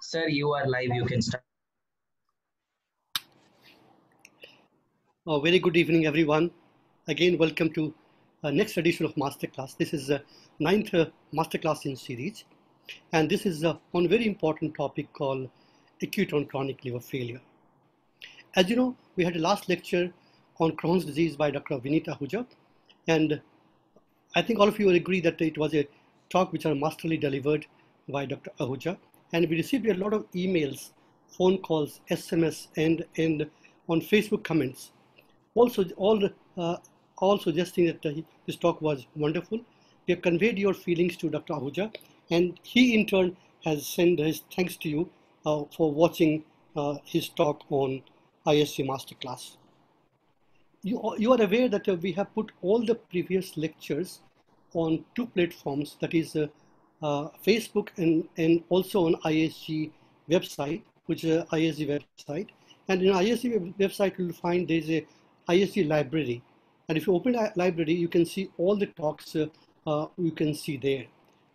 Sir, you are live. You can start. A very good evening, everyone. Again, welcome to uh, next edition of Masterclass. This is the ninth uh, Masterclass in series, and this is uh, on very important topic called acute on chronic liver failure. As you know, we had a last lecture on Crohn's disease by Dr. Vineet Ahuja, and I think all of you will agree that it was a talk which are masterly delivered by Dr. Ahuja, and we received a lot of emails, phone calls, SMS, and and on Facebook comments also all uh, all suggesting that uh, this talk was wonderful. We have conveyed your feelings to Dr. Ahuja, and he in turn has sent his thanks to you uh, for watching uh, his talk on ISG Masterclass. You, you are aware that uh, we have put all the previous lectures on two platforms, that is uh, Facebook and, and also on ISG website, which is ISG website. And in ISG website, you'll find there's a ISG library. And if you open a library, you can see all the talks uh, uh, you can see there.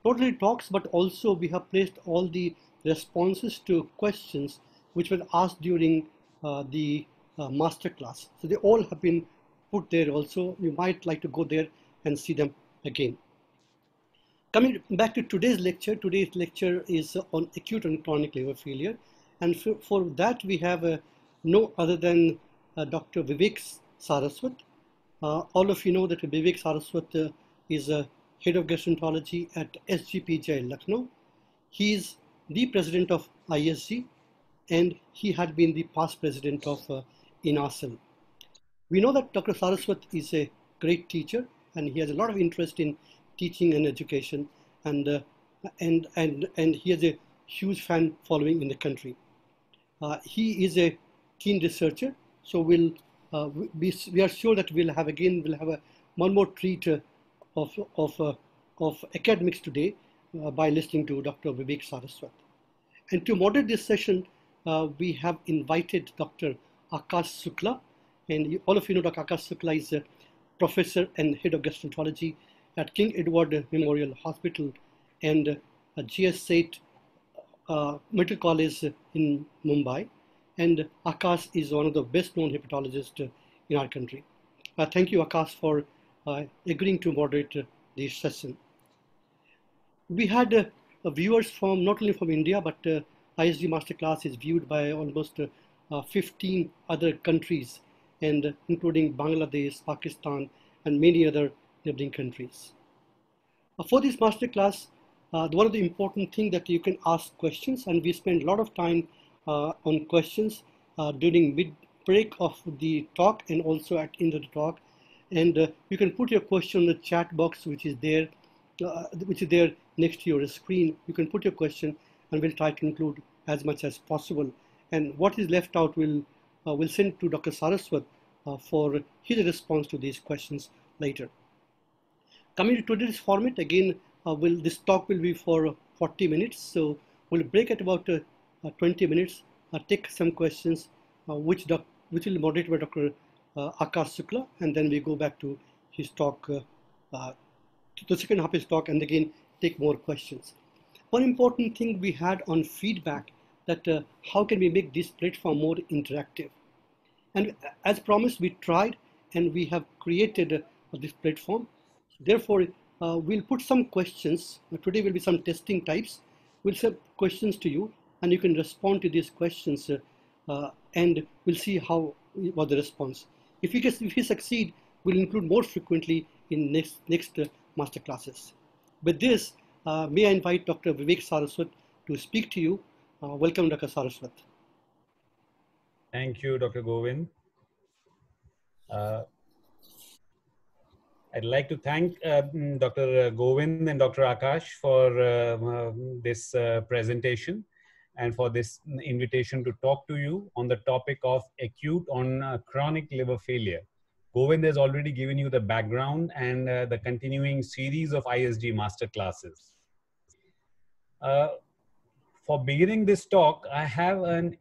Not only talks, but also we have placed all the responses to questions which were asked during uh, the uh, master class. So they all have been put there also. You might like to go there and see them again. Coming back to today's lecture, today's lecture is on acute and chronic liver failure. And for, for that, we have uh, no other than uh, Dr. Vivek Saraswat. Uh, all of you know that Vivek Saraswat uh, is a head of gastroenterology at SGPGI Lucknow. He is the president of ISG and he had been the past president of uh, INASL. We know that Dr. Saraswat is a great teacher and he has a lot of interest in teaching and education and, uh, and, and, and he has a huge fan following in the country. Uh, he is a keen researcher, so we'll uh, we, we are sure that we'll have again, we'll have a, one more treat uh, of, of, uh, of academics today by listening to Dr. Vivek Saraswat. And to moderate this session, we have invited Dr. Akash Shukla. And all of you know Dr. Akash Shukla is a professor and head of gastroenterology at King Edward Memorial Hospital and uh, GS Seth uh, Medical College in Mumbai and Akash is one of the best known hepatologists in our country. Uh, thank you, Akash, for uh, agreeing to moderate this session. We had uh, viewers from not only from India, but uh, ISG Masterclass is viewed by almost uh, 15 other countries, and including Bangladesh, Pakistan, and many other neighboring countries. for this masterclass, one of the important things that you can ask questions, and we spend a lot of time uh, on questions uh, during mid break of the talk and also at end of the talk. And uh, you can put your question in the chat box, which is there, which is there next to your screen. You can put your question and we'll try to include as much as possible. And what is left out will uh, will send to Dr. Saraswat uh, for his response to these questions later. Coming to today's format, again, uh, will this talk will be for 40 minutes. So we'll break at about uh, 20 minutes, uh, take some questions, uh, which, which will be moderated by Dr. Akash Shukla, and then we go back to his talk, to the second half of his talk, and again take more questions. One important thing we had on feedback that uh, how can we make this platform more interactive? And as promised, we tried and we have created uh, this platform. Therefore, uh, we'll put some questions. today will be some testing types. We'll set questions to you and you can respond to these questions uh, uh, and we'll see how what the response. If get, if we succeed, we'll include more frequently in next, next uh, master classes. With this, uh, may I invite Dr. Vivek Saraswat to speak to you. Uh, welcome, Dr. Saraswat. Thank you, Dr. Govind. Uh, I'd like to thank uh, Dr. Govind and Dr. Akash for uh, this uh, presentation and for this invitation to talk to you on the topic of acute on uh, chronic liver failure. Govind has already given you the background and uh, the continuing series of ISG masterclasses. Uh, for beginning this talk, I have an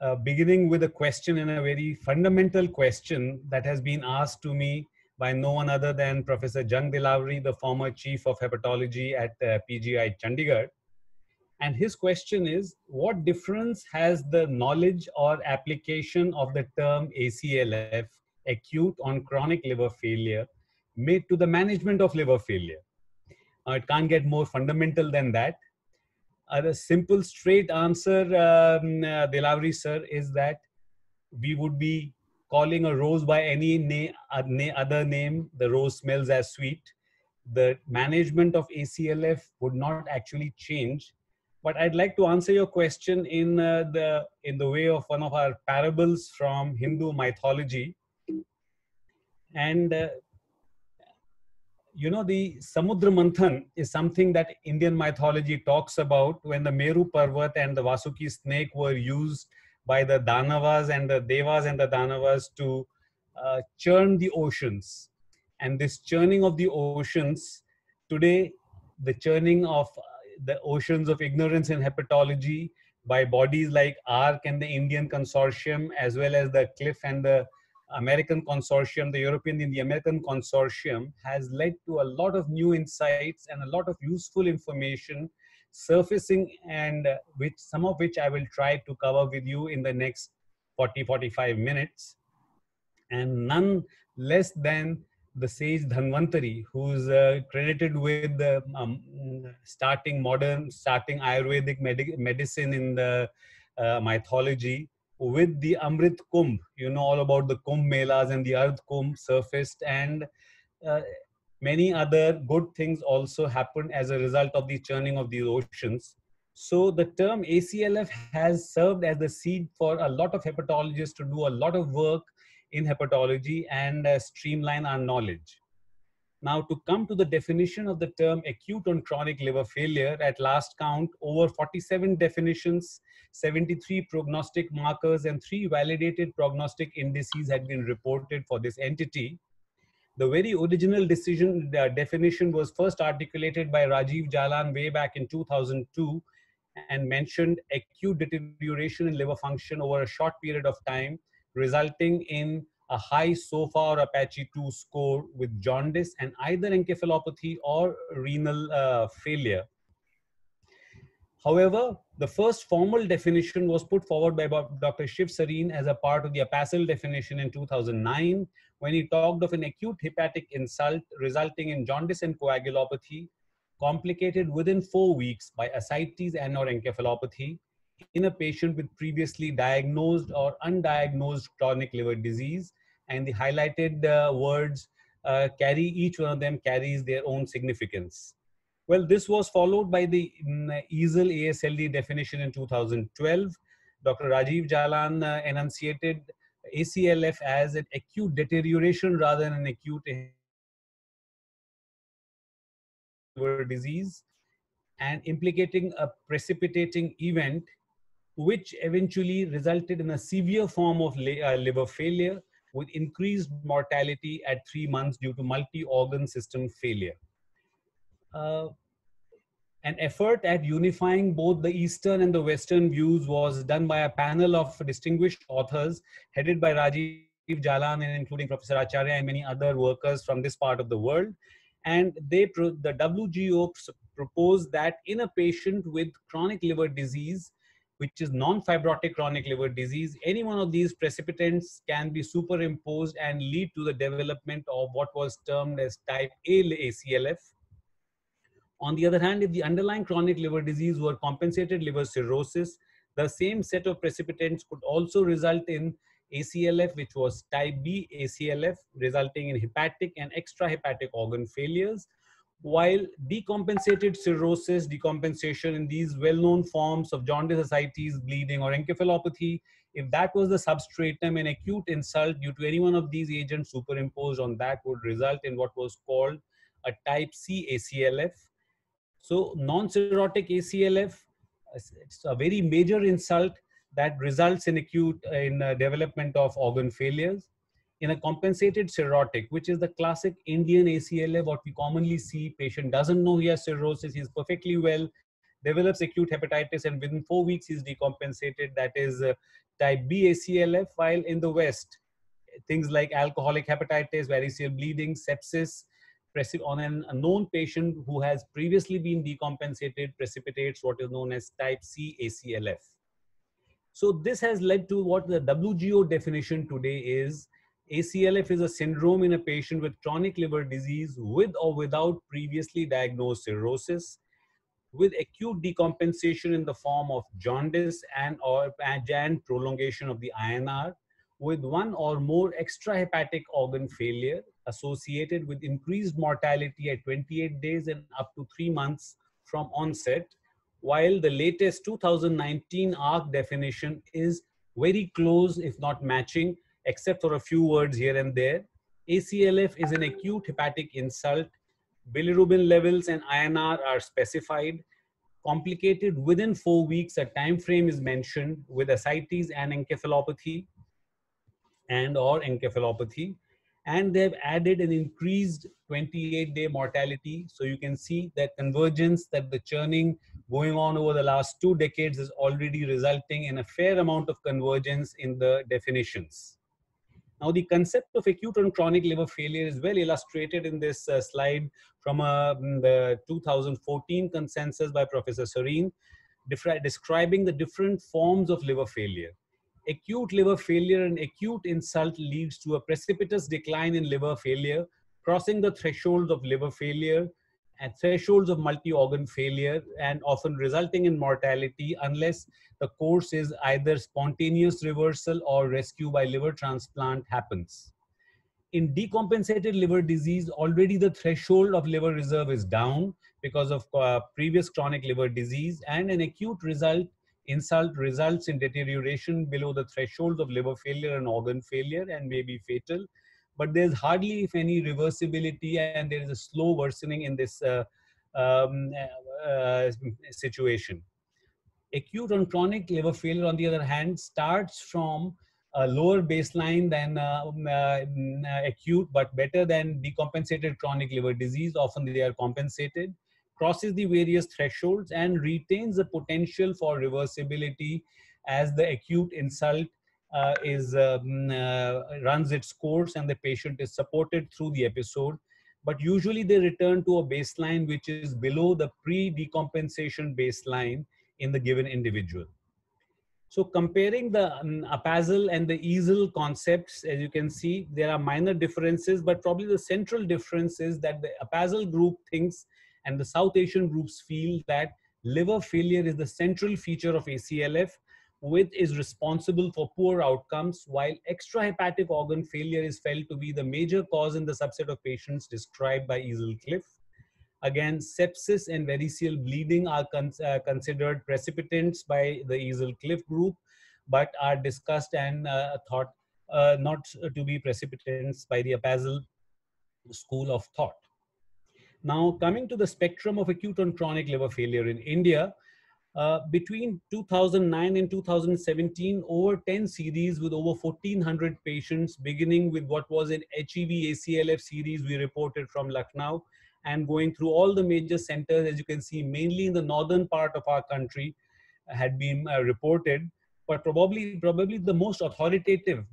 uh, beginning with a question and a very fundamental question that has been asked to me by no one other than Professor Jung Dilawari, the former chief of hepatology at uh, PGI Chandigarh And his question is what difference has the knowledge or application of the term ACLF, acute on chronic liver failure, made to the management of liver failure? Uh, it can't get more fundamental than that. Uh, the simple, straight answer, um, uh, Dilawari sir, is that we would be calling a rose by any na- uh, other name. The rose smells as sweet. The management of ACLF would not actually change but I'd like to answer your question in uh, the in the way of one of our parables from Hindu mythology. And uh, you know, the Samudra Manthan is something that Indian mythology talks about when the Meru Parvat and the Vasuki snake were used by the Danavas and the Devas and the Danavas to uh, churn the oceans. And this churning of the oceans, today, the churning of the oceans of ignorance in hepatology by bodies like ARC and the Indian consortium, as well as the CLIF and the American consortium, the European and the American consortium, has led to a lot of new insights and a lot of useful information surfacing, and which some of which I will try to cover with you in the next 40 45 minutes. And none less than the sage Dhanvantari, who's uh, credited with uh, um, starting modern, starting Ayurvedic med- medicine in the uh, mythology, with the Amrit Kumbh, you know all about the Kumbh Melas and the Ardh Kumbh surfaced, and uh, many other good things also happened as a result of the churning of these oceans. So the term ACLF has served as the seed for a lot of hepatologists to do a lot of work in hepatology and uh, streamline our knowledge. Now, to come to the definition of the term acute on chronic liver failure, at last count, over 47 definitions, 73 prognostic markers, and three validated prognostic indices had been reported for this entity. The very original decision definition was first articulated by Rajiv Jalan way back in 2002 and mentioned acute deterioration in liver function over a short period of time resulting in a high SOFA or Apache 2 score with jaundice and either encephalopathy or renal uh, failure. However, the first formal definition was put forward by Dr. Shiv Sarin as a part of the APASL definition in 2009 when he talked of an acute hepatic insult resulting in jaundice and coagulopathy complicated within four weeks by ascites and or encephalopathy in a patient with previously diagnosed or undiagnosed chronic liver disease. And the highlighted uh, words uh, carry, each one of them carries their own significance. Well, this was followed by the um, EASL AASLD definition in 2012. Dr. Rajiv Jalan uh, enunciated ACLF as an acute deterioration rather than an acute disease and implicating a precipitating event which eventually resulted in a severe form of uh, liver failure with increased mortality at three months due to multi-organ system failure. Uh, an effort at unifying both the Eastern and the Western views was done by a panel of distinguished authors headed by Rajiv Jalan and including Professor Acharya and many other workers from this part of the world. And they, the WGO proposed that in a patient with chronic liver disease, which is non-fibrotic chronic liver disease, any one of these precipitants can be superimposed and lead to the development of what was termed as type A ACLF. On the other hand, if the underlying chronic liver disease were compensated liver cirrhosis, the same set of precipitants could also result in ACLF, which was type B ACLF, resulting in hepatic and extrahepatic organ failures, while decompensated cirrhosis, decompensation in these well-known forms of jaundice ascites, bleeding, or encephalopathy, if that was the substratum, an acute insult due to any one of these agents superimposed on that would result in what was called a type C ACLF. So non-cirrhotic ACLF, it's a very major insult that results in acute in uh, development of organ failures in a compensated cirrhotic, which is the classic Indian ACLF, what we commonly see, patient doesn't know he has cirrhosis, he's perfectly well, develops acute hepatitis, and within four weeks he's decompensated. That is uh, type B ACLF, while in the West, things like alcoholic hepatitis, varicose bleeding, sepsis, on an, unknown patient who has previously been decompensated precipitates what is known as type C ACLF. So this has led to what the WGO definition today is. ACLF is a syndrome in a patient with chronic liver disease with or without previously diagnosed cirrhosis with acute decompensation in the form of jaundice and or and prolongation of the INR with one or more extrahepatic organ failure associated with increased mortality at 28 days and up to three months from onset, while the latest 2019 ARC definition is very close, if not matching, except for a few words here and there. ACLF is an acute hepatic insult. Bilirubin levels and INR are specified. Complicated within four weeks, a time frame is mentioned with ascites and encephalopathy and or encephalopathy and they've added an increased 28 day mortality. So you can see that convergence that the churning going on over the last two decades is already resulting in a fair amount of convergence in the definitions. Now the concept of acute and chronic liver failure is well illustrated in this uh, slide from uh, the 2014 consensus by professor Sarin describing the different forms of liver failure acute liver failure and acute insult leads to a precipitous decline in liver failure, crossing the thresholds of liver failure and thresholds of multi-organ failure and often resulting in mortality unless the course is either spontaneous reversal or rescue by liver transplant happens. In decompensated liver disease, already the threshold of liver reserve is down because of uh, previous chronic liver disease and an acute result insult results in deterioration below the thresholds of liver failure and organ failure and may be fatal. But there's hardly, if any, reversibility, and there is a slow worsening in this uh, um, uh, situation. Acute and chronic liver failure, on the other hand, starts from a lower baseline than uh, um, uh, mm, acute, but better than decompensated chronic liver disease. Often they are compensated crosses the various thresholds and retains the potential for reversibility as the acute insult uh, is um, uh, runs its course and the patient is supported through the episode. But usually they return to a baseline which is below the pre-decompensation baseline in the given individual. So comparing the um, and the EASL concepts, as you can see, there are minor differences, but probably the central difference is that the APASL group thinks and the South Asian groups feel that liver failure is the central feature of ACLF, which is responsible for poor outcomes, while extrahepatic organ failure is felt to be the major cause in the subset of patients described by EASL-CLIF. Again, sepsis and variceal bleeding are con uh, considered precipitants by the EASL-CLIF group, but are discussed and uh, thought uh, not to be precipitants by the APASL school of thought. Now, coming to the spectrum of acute and chronic liver failure in India, uh, between 2009 and 2017, over 10 series with over 1400 patients, beginning with what was an HEV ACLF series we reported from Lucknow, and going through all the major centers, as you can see, mainly in the northern part of our country, had been uh, reported. But probably, probably the most authoritative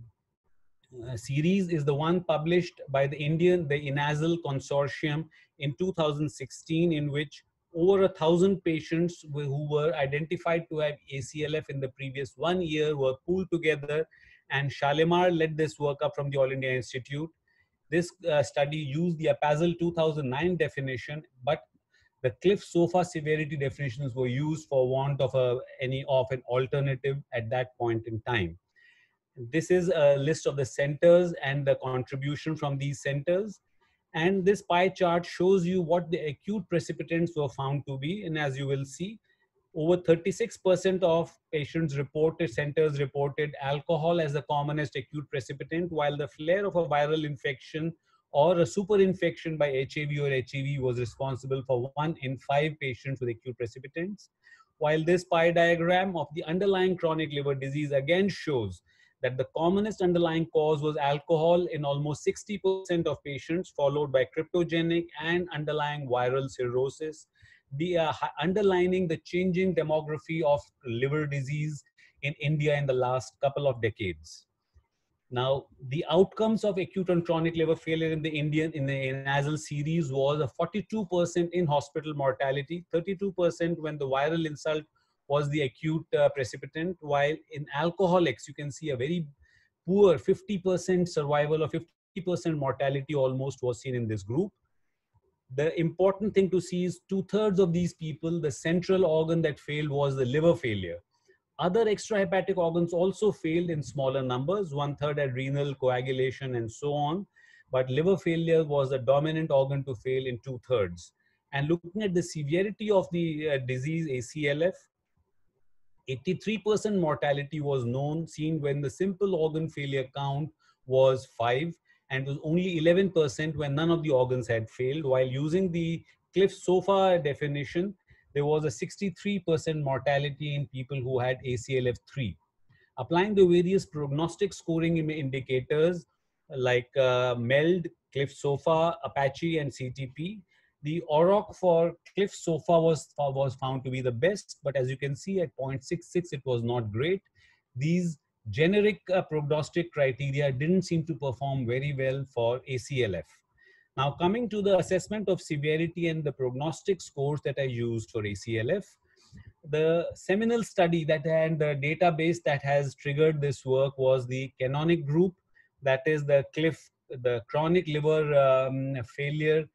series is the one published by the Indian, the INASL consortium in 2016 in which over a thousand patients who were identified to have ACLF in the previous one year were pooled together and Shalimar led this work up from the All India Institute. This uh, study used the APASL 2009 definition, but the CLIF SOFA severity definitions were used for want of a, any of an alternative at that point in time. This is a list of the centers and the contribution from these centers. And this pie chart shows you what the acute precipitants were found to be. And as you will see, over 36% of patients reported, centers reported alcohol as the commonest acute precipitant, while the flare of a viral infection or a super infection by HIV or HEV was responsible for one in five patients with acute precipitants. While this pie diagram of the underlying chronic liver disease again shows that the commonest underlying cause was alcohol in almost 60% of patients, followed by cryptogenic and underlying viral cirrhosis, the, uh, underlining the changing demography of liver disease in India in the last couple of decades. Now, the outcomes of acute and chronic liver failure in the Indian in the INASL series was a 42% in hospital mortality, 32% when the viral insult was the acute uh, precipitant, while in alcoholics, you can see a very poor 50% survival or 50% mortality almost was seen in this group. The important thing to see is two thirds of these people, the central organ that failed was the liver failure. Other extrahepatic organs also failed in smaller numbers, one third had renal coagulation and so on. But liver failure was the dominant organ to fail in two thirds. And looking at the severity of the uh, disease, ACLF, 83% mortality was known, seen when the simple organ failure count was 5 and was only 11% when none of the organs had failed. While using the CLIF SOFA definition, there was a 63% mortality in people who had ACLF3. Applying the various prognostic scoring indicators like uh, MELD, CLIF SOFA, Apache, and CTP, the AUROC for CLIF SOFA was, was found to be the best, but as you can see at 0.66, it was not great. These generic uh, prognostic criteria didn't seem to perform very well for ACLF. Now coming to the assessment of severity and the prognostic scores that I used for ACLF, the seminal study that and the database that has triggered this work was the CANONIC group, that is the CLIF, the chronic liver um, failure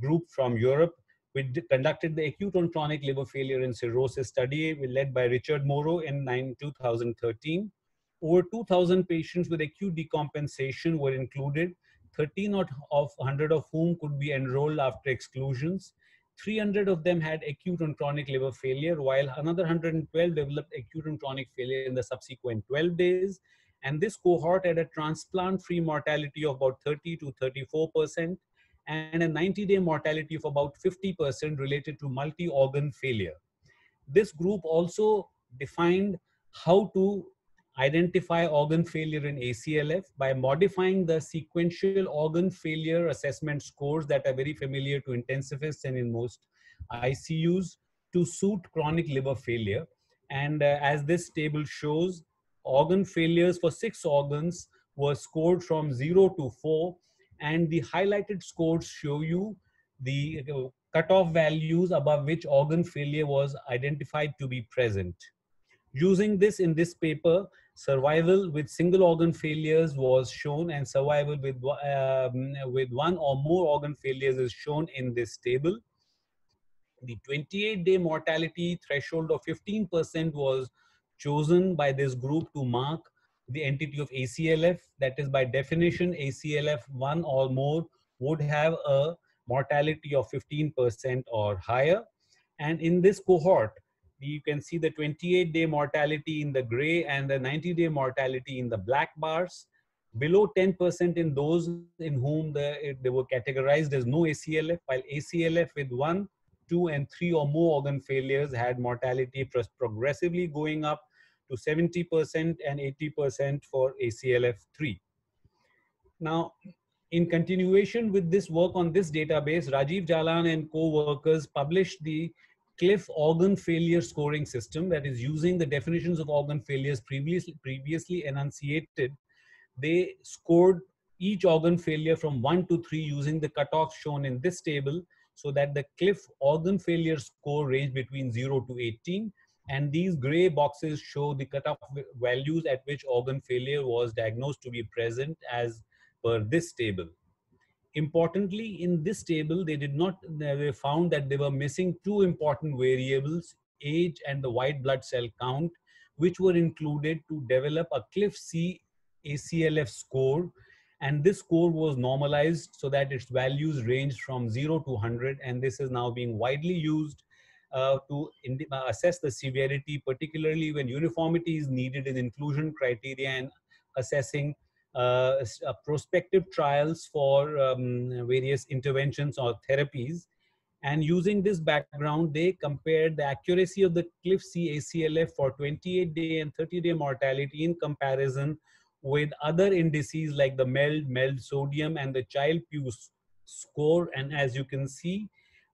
group from Europe. We conducted the acute on chronic liver failure and cirrhosis study led by Richard Moreau in 9, 2013. Over 2,000 patients with acute decompensation were included, 13 out of 100 of whom could be enrolled after exclusions. 300 of them had acute and chronic liver failure, while another 112 developed acute and chronic failure in the subsequent 12 days. And this cohort had a transplant-free mortality of about 30 to 34 percent and a 90-day mortality of about 50% related to multi-organ failure. This group also defined how to identify organ failure in ACLF by modifying the sequential organ failure assessment scores that are very familiar to intensivists and in most ICUs to suit chronic liver failure. And uh, as this table shows, organ failures for six organs were scored from zero to four and the highlighted scores show you the cutoff values above which organ failure was identified to be present. Using this in this paper, survival with single organ failures was shown and survival with, um, with one or more organ failures is shown in this table. The 28-day mortality threshold of 15% was chosen by this group to mark the entity of ACLF. That is by definition, ACLF one or more would have a mortality of 15% or higher. And in this cohort, you can see the 28 day mortality in the gray and the 90 day mortality in the black bars. Below 10% in those in whom the, they were categorized as no ACLF, while ACLF with one, two, and three or more organ failures had mortality progressively going up to 70% and 80% for ACLF3. Now, in continuation with this work on this database, Rajiv Jalan and co-workers published the CLIF organ failure scoring system that is using the definitions of organ failures previously, previously enunciated. They scored each organ failure from 1 to 3 using the cutoff shown in this table so that the CLIF organ failure score ranged between 0 to 18 and these gray boxes show the cutoff values at which organ failure was diagnosed to be present as per this table. Importantly, in this table, they did not, they found that they were missing two important variables, age and the white blood cell count, which were included to develop a CLIF C ACLF score. And this score was normalized so that its values ranged from 0 to 100. And this is now being widely used uh, to uh, assess the severity, particularly when uniformity is needed in inclusion criteria and assessing uh, uh, prospective trials for um, various interventions or therapies. And using this background, they compared the accuracy of the CLIF C ACLF for 28 day and 30 day mortality in comparison with other indices like the MELD, MELD sodium, and the Child-Pugh score. And as you can see,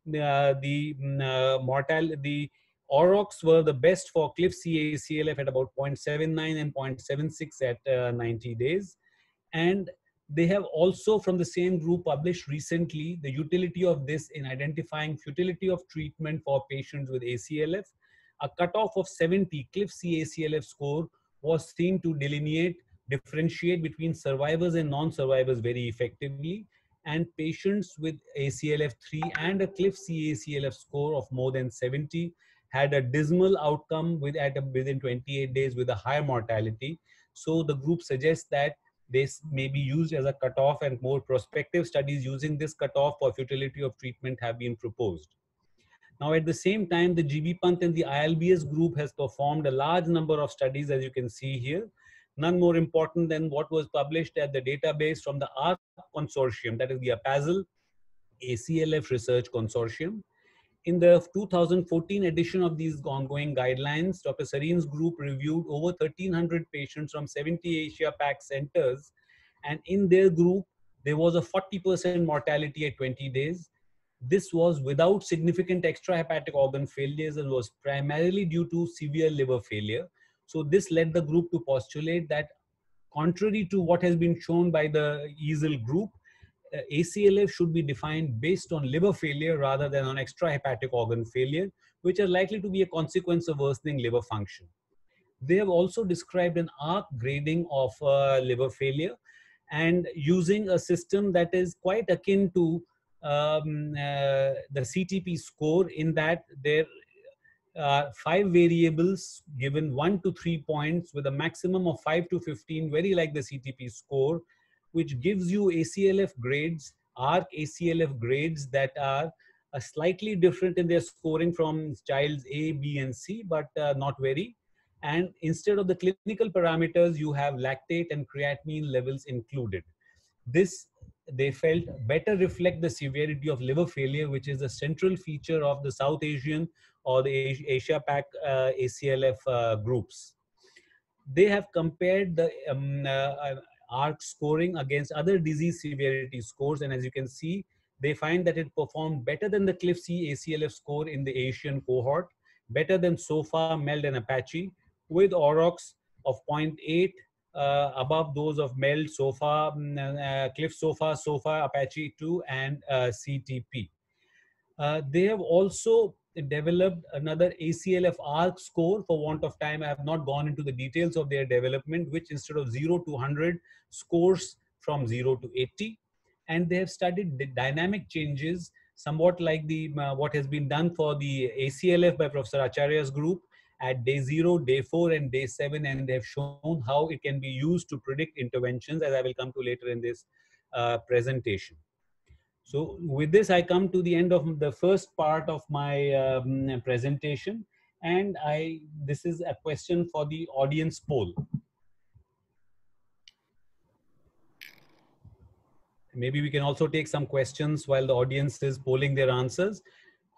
the mm, uh, mortality, the AUROCs were the best for CLIF C ACLF at about 0.79 and 0.76 at uh, 90 days And they have also from the same group published recently the utility of this in identifying futility of treatment for patients with ACLF. A cutoff of 70 CLIF C-ACLF score was seen to delineate, differentiate between survivors and non-survivors very effectively and patients with ACLF3 and a CLIF C-ACLF score of more than 70 had a dismal outcome with at a, within 28 days with a higher mortality. So the group suggests that this may be used as a cutoff and more prospective studies using this cutoff for futility of treatment have been proposed. Now, at the same time, the GB Pant and the ILBS group has performed a large number of studies, as you can see here, none more important than what was published at the database from the ARC consortium, that is the APASL ACLF Research Consortium. In the 2014 edition of these ongoing guidelines, Dr. Sarin's group reviewed over 1,300 patients from 70 Asia PAC centers. And in their group, there was a 40% mortality at 20 days. This was without significant extrahepatic organ failures and was primarily due to severe liver failure. So this led the group to postulate that contrary to what has been shown by the EASL group, uh, ACLF should be defined based on liver failure rather than on extrahepatic organ failure, which are likely to be a consequence of worsening liver function. They have also described an ARC grading of uh, liver failure and using a system that is quite akin to um, uh, the CTP score in that there are five variables given one to three points with a maximum of five to 15, very like the CTP score, which gives you ACLF grades, ARC ACLF grades that are uh, slightly different in their scoring from child's A, B, and C, but uh, not very. And instead of the clinical parameters, you have lactate and creatinine levels included. This, they felt, better reflect the severity of liver failure, which is a central feature of the South Asian or the Asia Pac uh, ACLF uh, groups. They have compared the um, uh, ARC scoring against other disease severity scores. And as you can see, they find that it performed better than the CLIF C ACLF score in the Asian cohort, better than SOFA, MELD, and Apache, with AUROCs of 0.8 uh, above those of MELD, SOFA, mm, uh, CLIF SOFA, SOFA, Apache 2, and uh, CTP. They have also developed another ACLF ARC score. For want of time, I have not gone into the details of their development, which instead of 0 to 100 scores from 0 to 80. And they have studied the dynamic changes, somewhat like the uh, what has been done for the ACLF by Professor Acharya's group at day 0, day 4, and day 7. And they have shown how it can be used to predict interventions, as I will come to later in this uh, presentation. So with this, I come to the end of the first part of my um, presentation. And I this is a question for the audience poll. Maybe we can also take some questions while the audience is polling their answers.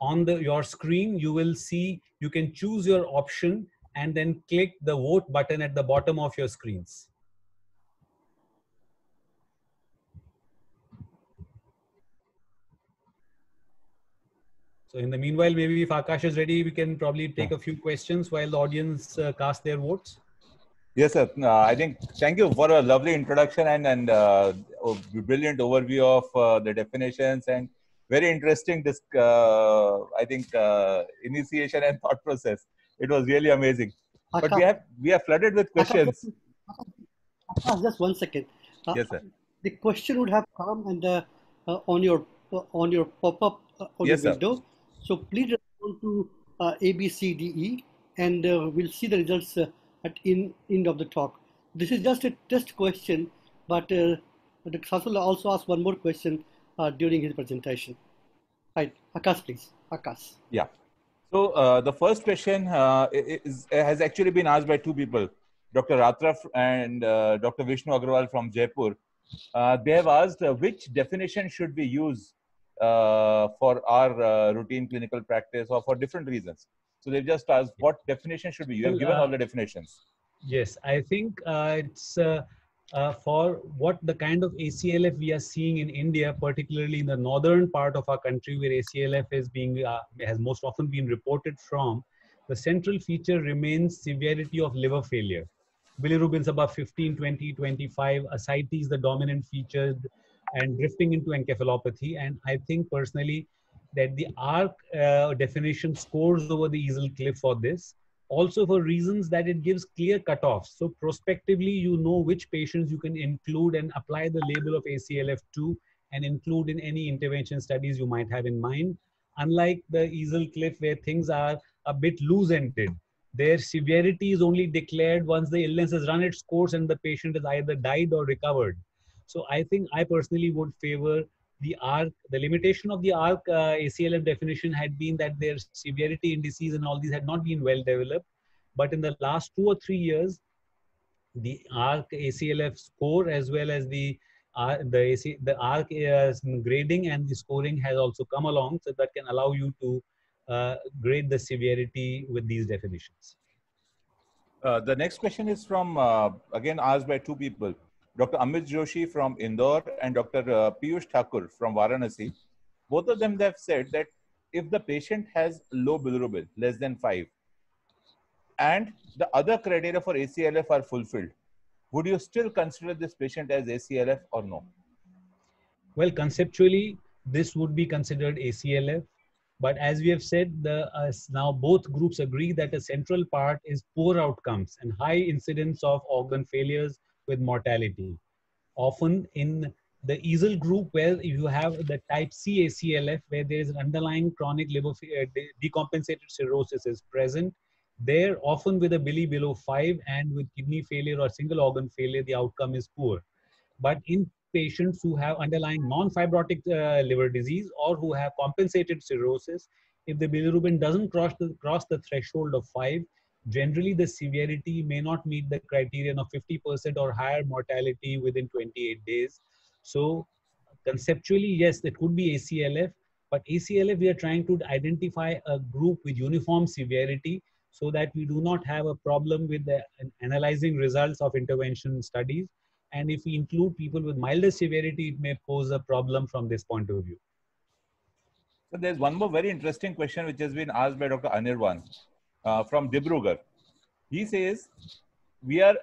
On the, your screen, you will see you can choose your option and then click the vote button at the bottom of your screens. So in the meanwhile, maybe if Akash is ready, we can probably take a few questions while the audience uh, cast their votes. Yes, sir. Uh, I think thank you for a lovely introduction and and uh, brilliant overview of uh, the definitions and very interesting. This uh, I think uh, initiation and thought process. It was really amazing. Akash, but we have we are flooded with questions. Akash, just one second. yes, sir. The question would have come and on your on your pop up on yes, your window. Sir so please respond to uh, A, B, C, D, E, and uh, we'll see the results uh, at in end of the talk. This is just a test question, but uh, Dr. Sasula also asked one more question uh, during his presentation. Right, Akash, please. Akash. Yeah. So uh, the first question uh, is, has actually been asked by two people, Dr. Ratra and Dr. Vishnu Agrawal from Jaipur. they have asked which definition should we use for our uh, routine clinical practice or for different reasons. So they've just asked what definition should be. You have given all the definitions. Yes, I think uh, it's uh, for what the kind of ACLF we are seeing in India, particularly in the northern part of our country where ACLF is being uh, has most often been reported from. The central feature remains severity of liver failure. bilirubin's above 15, 20, 25, ascites the dominant feature, and drifting into encephalopathy. And I think personally that the ARC uh, definition scores over the EASL-CLIF for this. Also for reasons that it gives clear cutoffs. So prospectively, you know which patients you can include and apply the label of ACLF2 and include in any intervention studies you might have in mind. Unlike the EASL-CLIF where things are a bit loose-ended. Their severity is only declared once the illness has run its course and the patient has either died or recovered. So I think I personally would favor the ARC. The limitation of the ARC uh, ACLF definition had been that their severity indices and all these had not been well developed. But in the last two or three years, the ARC ACLF score as well as the uh, the AC, the ARC uh, grading and the scoring has also come along, so that can allow you to uh, grade the severity with these definitions. Uh, the next question is from uh, again asked by two people. Dr. Amit Joshi from Indore and Dr. Uh, Piyush Thakur from Varanasi. Both of them have said that if the patient has low bilirubin, less than 5, and the other criteria for ACLF are fulfilled, would you still consider this patient as ACLF or no? Well, conceptually, this would be considered ACLF. But as we have said, the, uh, now both groups agree that a central part is poor outcomes and high incidence of organ failures with mortality. Often in the EASL group, where you have the type C ACLF, where there is an underlying chronic liver uh, decompensated cirrhosis is present, there often with a bili below 5 and with kidney failure or single organ failure, the outcome is poor. But in patients who have underlying non-fibrotic uh, liver disease or who have compensated cirrhosis, if the bilirubin doesn't cross the, cross the threshold of 5, generally the severity may not meet the criterion of 50% or higher mortality within 28 days. So conceptually, yes, it could be ACLF, but ACLF, we are trying to identify a group with uniform severity so that we do not have a problem with the analyzing results of intervention studies. And if we include people with milder severity, it may pose a problem from this point of view. So there's one more very interesting question which has been asked by Dr. Anirvan uh, from Dibrugarh. He says, we are,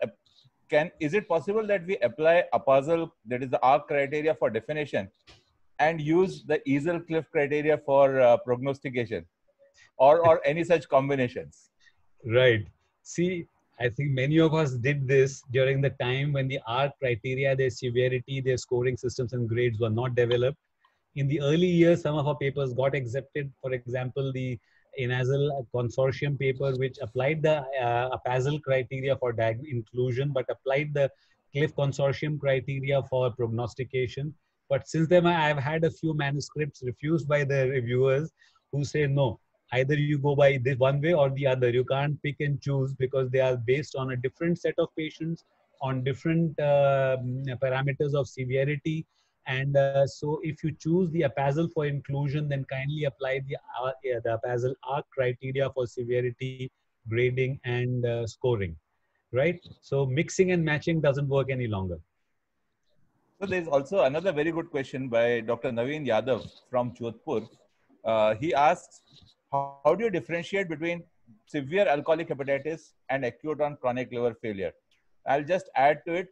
can, is it possible that we apply APASL that is the ARC criteria for definition, and use the EASL-CLIF criteria for uh, prognostication or, or any such combinations? Right. See, I think many of us did this during the time when the ARC criteria, their severity, their scoring systems and grades were not developed. In the early years, some of our papers got accepted. For example, the INASL consortium paper, which applied the uh, APASL criteria for inclusion, but applied the CLIF consortium criteria for prognostication. But since then, I've had a few manuscripts refused by the reviewers who say, no, either you go by this one way or the other. You can't pick and choose because they are based on a different set of patients, on different uh, parameters of severity, and uh, so if you choose the APASL for inclusion, then kindly apply the, uh, the APASL ARC criteria for severity, grading, and uh, scoring, right? So mixing and matching doesn't work any longer. So there's also another very good question by Dr. Naveen Yadav from Jodhpur. Uh, he asks, how, how do you differentiate between severe alcoholic hepatitis and acute on chronic liver failure? I'll just add to it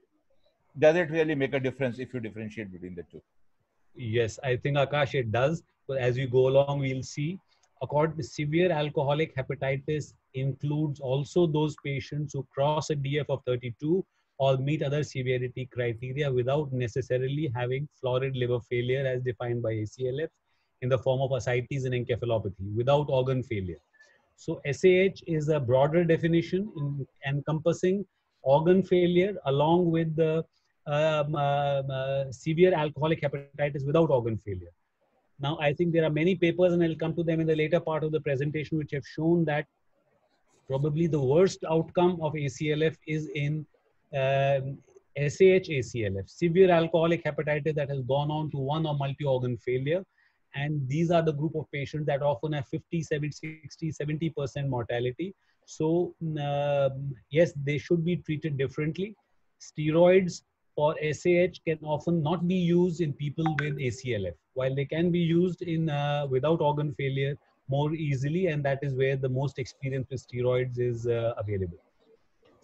does it really make a difference if you differentiate between the two? Yes, I think Akash, it does. But as we go along, we'll see. According to severe alcoholic hepatitis includes also those patients who cross a DF of 32 or meet other severity criteria without necessarily having florid liver failure as defined by ACLF in the form of ascites and encephalopathy without organ failure. So SAH is a broader definition in encompassing organ failure along with the um, uh, uh, severe alcoholic hepatitis without organ failure. Now, I think there are many papers, and I'll come to them in the later part of the presentation, which have shown that probably the worst outcome of ACLF is in um, SAH ACLF, severe alcoholic hepatitis that has gone on to one or multi-organ failure. And these are the group of patients that often have 50, 70, 60, 70% mortality. So uh, yes, they should be treated differently. Steroids for SAH can often not be used in people with ACLF, while they can be used in uh, without organ failure more easily, and that is where the most experience with steroids is uh, available.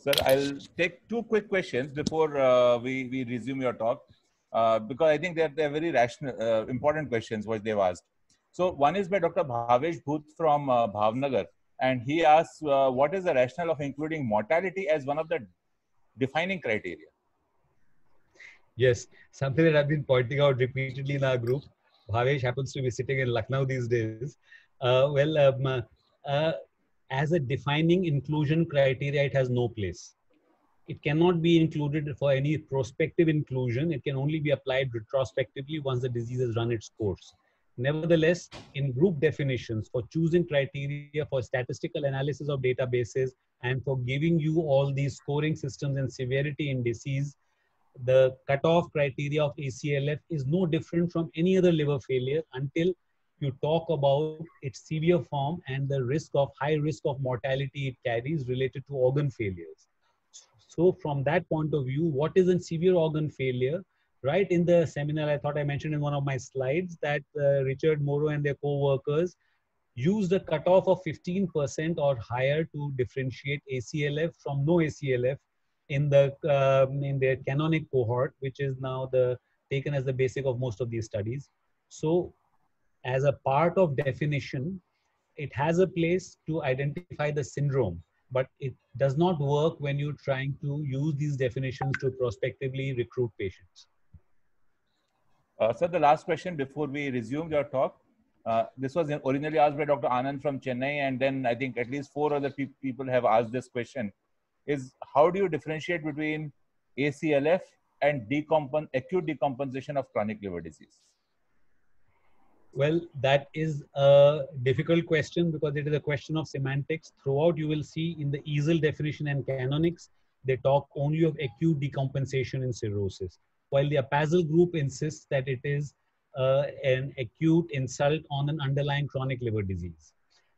Sir, I'll take two quick questions before uh, we, we resume your talk, uh, because I think they're, they're very rational, uh, important questions what they've asked. So one is by Dr. Bhavesh Bhoot from uh, Bhavnagar, and he asks, what is the rationale of including mortality as one of the defining criteria? Yes, something that I've been pointing out repeatedly in our group. Bhavesh happens to be sitting in Lucknow these days. Uh, well, um, uh, as a defining inclusion criteria, it has no place. It cannot be included for any prospective inclusion. It can only be applied retrospectively once the disease has run its course. Nevertheless, in group definitions for choosing criteria for statistical analysis of databases and for giving you all these scoring systems and severity indices, the cutoff criteria of ACLF is no different from any other liver failure until you talk about its severe form and the risk of high risk of mortality it carries related to organ failures. So from that point of view, what is a severe organ failure? Right in the seminar, I thought I mentioned in one of my slides that uh, Richard Moreau and their co-workers used a cutoff of 15% or higher to differentiate ACLF from no ACLF in the um, in their CANONIC cohort, which is now the taken as the basic of most of these studies. So as a part of definition, it has a place to identify the syndrome, but it does not work when you're trying to use these definitions to prospectively recruit patients. Uh, sir, the last question before we resume your talk. Uh, this was originally asked by Dr. Anand from Chennai, and then I think at least four other pe people have asked this question. Is how do you differentiate between ACLF and acute decompensation of chronic liver disease? Well, that is a difficult question because it is a question of semantics. Throughout, you will see in the EASL definition and canonics, they talk only of acute decompensation in cirrhosis, while the APASL group insists that it is uh, an acute insult on an underlying chronic liver disease.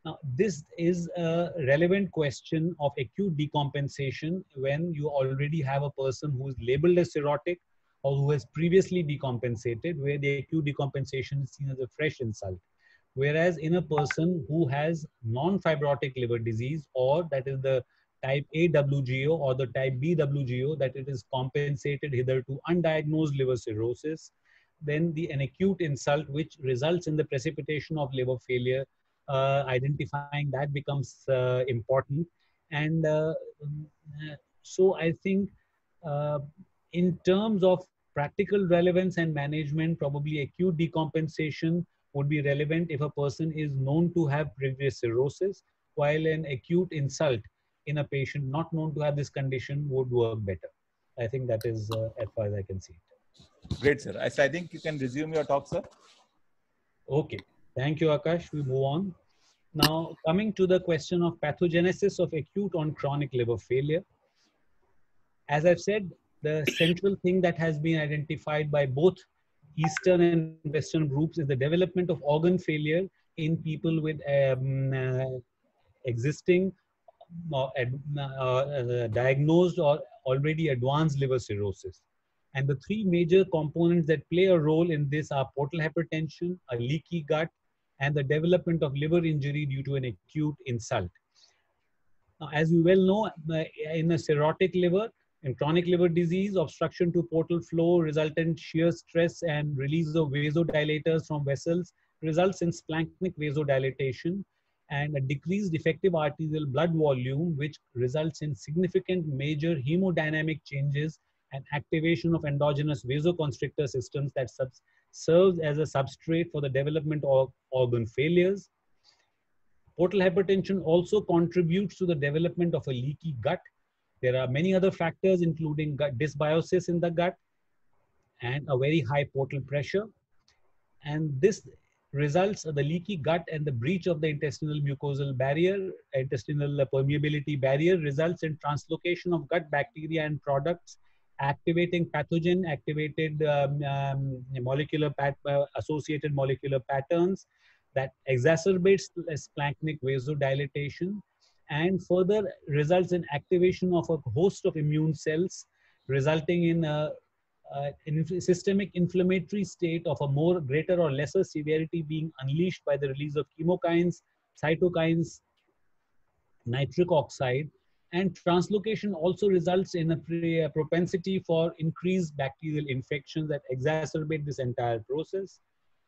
Now, this is a relevant question of acute decompensation when you already have a person who is labeled as cirrhotic or who has previously decompensated, where the acute decompensation is seen as a fresh insult. Whereas in a person who has non-fibrotic liver disease, or that is the type A WGO or the type B WGO, that it is compensated hitherto undiagnosed liver cirrhosis, then the an acute insult which results in the precipitation of liver failure, identifying that becomes uh, important. And uh, so I think uh, in terms of practical relevance and management, probably acute decompensation would be relevant if a person is known to have previous cirrhosis, while an acute insult in a patient not known to have this condition would work better. I think that is uh, as far as I can see it. Great, sir. I, I think you can resume your talk, sir. Okay. Thank you, Akash. We move on. Now, coming to the question of pathogenesis of acute on chronic liver failure. As I've said, the central thing that has been identified by both Eastern and Western groups is the development of organ failure in people with um, uh, existing uh, uh, diagnosed or already advanced liver cirrhosis. And the three major components that play a role in this are portal hypertension, a leaky gut, and the development of liver injury due to an acute insult. Now, as we well know, uh, in a cirrhotic liver, in chronic liver disease, obstruction to portal flow, resultant shear stress and release of vasodilators from vessels results in splanchnic vasodilatation and a decreased effective arterial blood volume, which results in significant major hemodynamic changes and activation of endogenous vasoconstrictor systems that serves as a substrate for the development of organ failures. Portal hypertension also contributes to the development of a leaky gut there are many other factors, including gut dysbiosis in the gut and a very high portal pressure. And this results the leaky gut and the breach of the intestinal mucosal barrier, intestinal permeability barrier results in translocation of gut bacteria and products activating pathogen activated um, um, molecular uh, associated molecular patterns that exacerbates splanchnic vasodilatation and further results in activation of a host of immune cells, resulting in a, a systemic inflammatory state of a more greater or lesser severity being unleashed by the release of chemokines, cytokines, nitric oxide, And translocation also results in a, propensity for increased bacterial infections that exacerbate this entire process.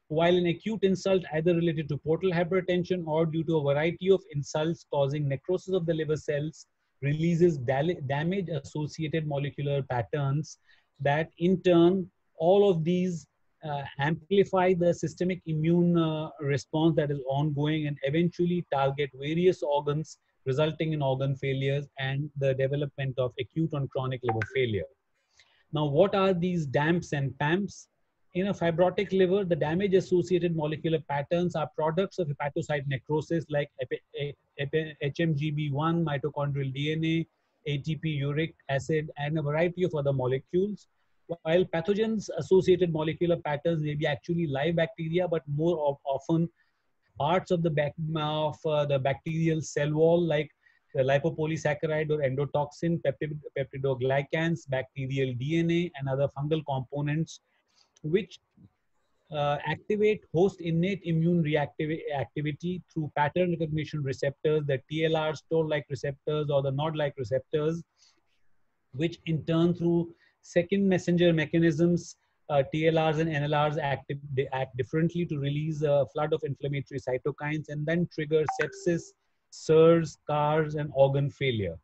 While an acute insult either related to portal hypertension or due to a variety of insults causing necrosis of the liver cells releases damage associated molecular patterns that in turn all of these uh, amplify the systemic immune uh, response that is ongoing and eventually target various organs resulting in organ failures and the development of acute and chronic liver failure. Now, what are these DAMPs and PAMPs? In a fibrotic liver, the damage associated molecular patterns are products of hepatocyte necrosis like HMGB1, mitochondrial DNA, ATP, uric acid, and a variety of other molecules. While pathogens associated molecular patterns may be actually live bacteria, but more often parts of the back of uh, the bacterial cell wall like the lipopolysaccharide or endotoxin, peptid peptidoglycans, bacterial DNA, and other fungal components, which uh, activate host innate immune reactive activity through pattern recognition receptors, the TLRs, toll-like receptors, or the nod-like receptors, which in turn through second messenger mechanisms uh, TLRs and NLRs act, act differently to release a flood of inflammatory cytokines and then trigger sepsis, SIRS, CARS, and organ failure.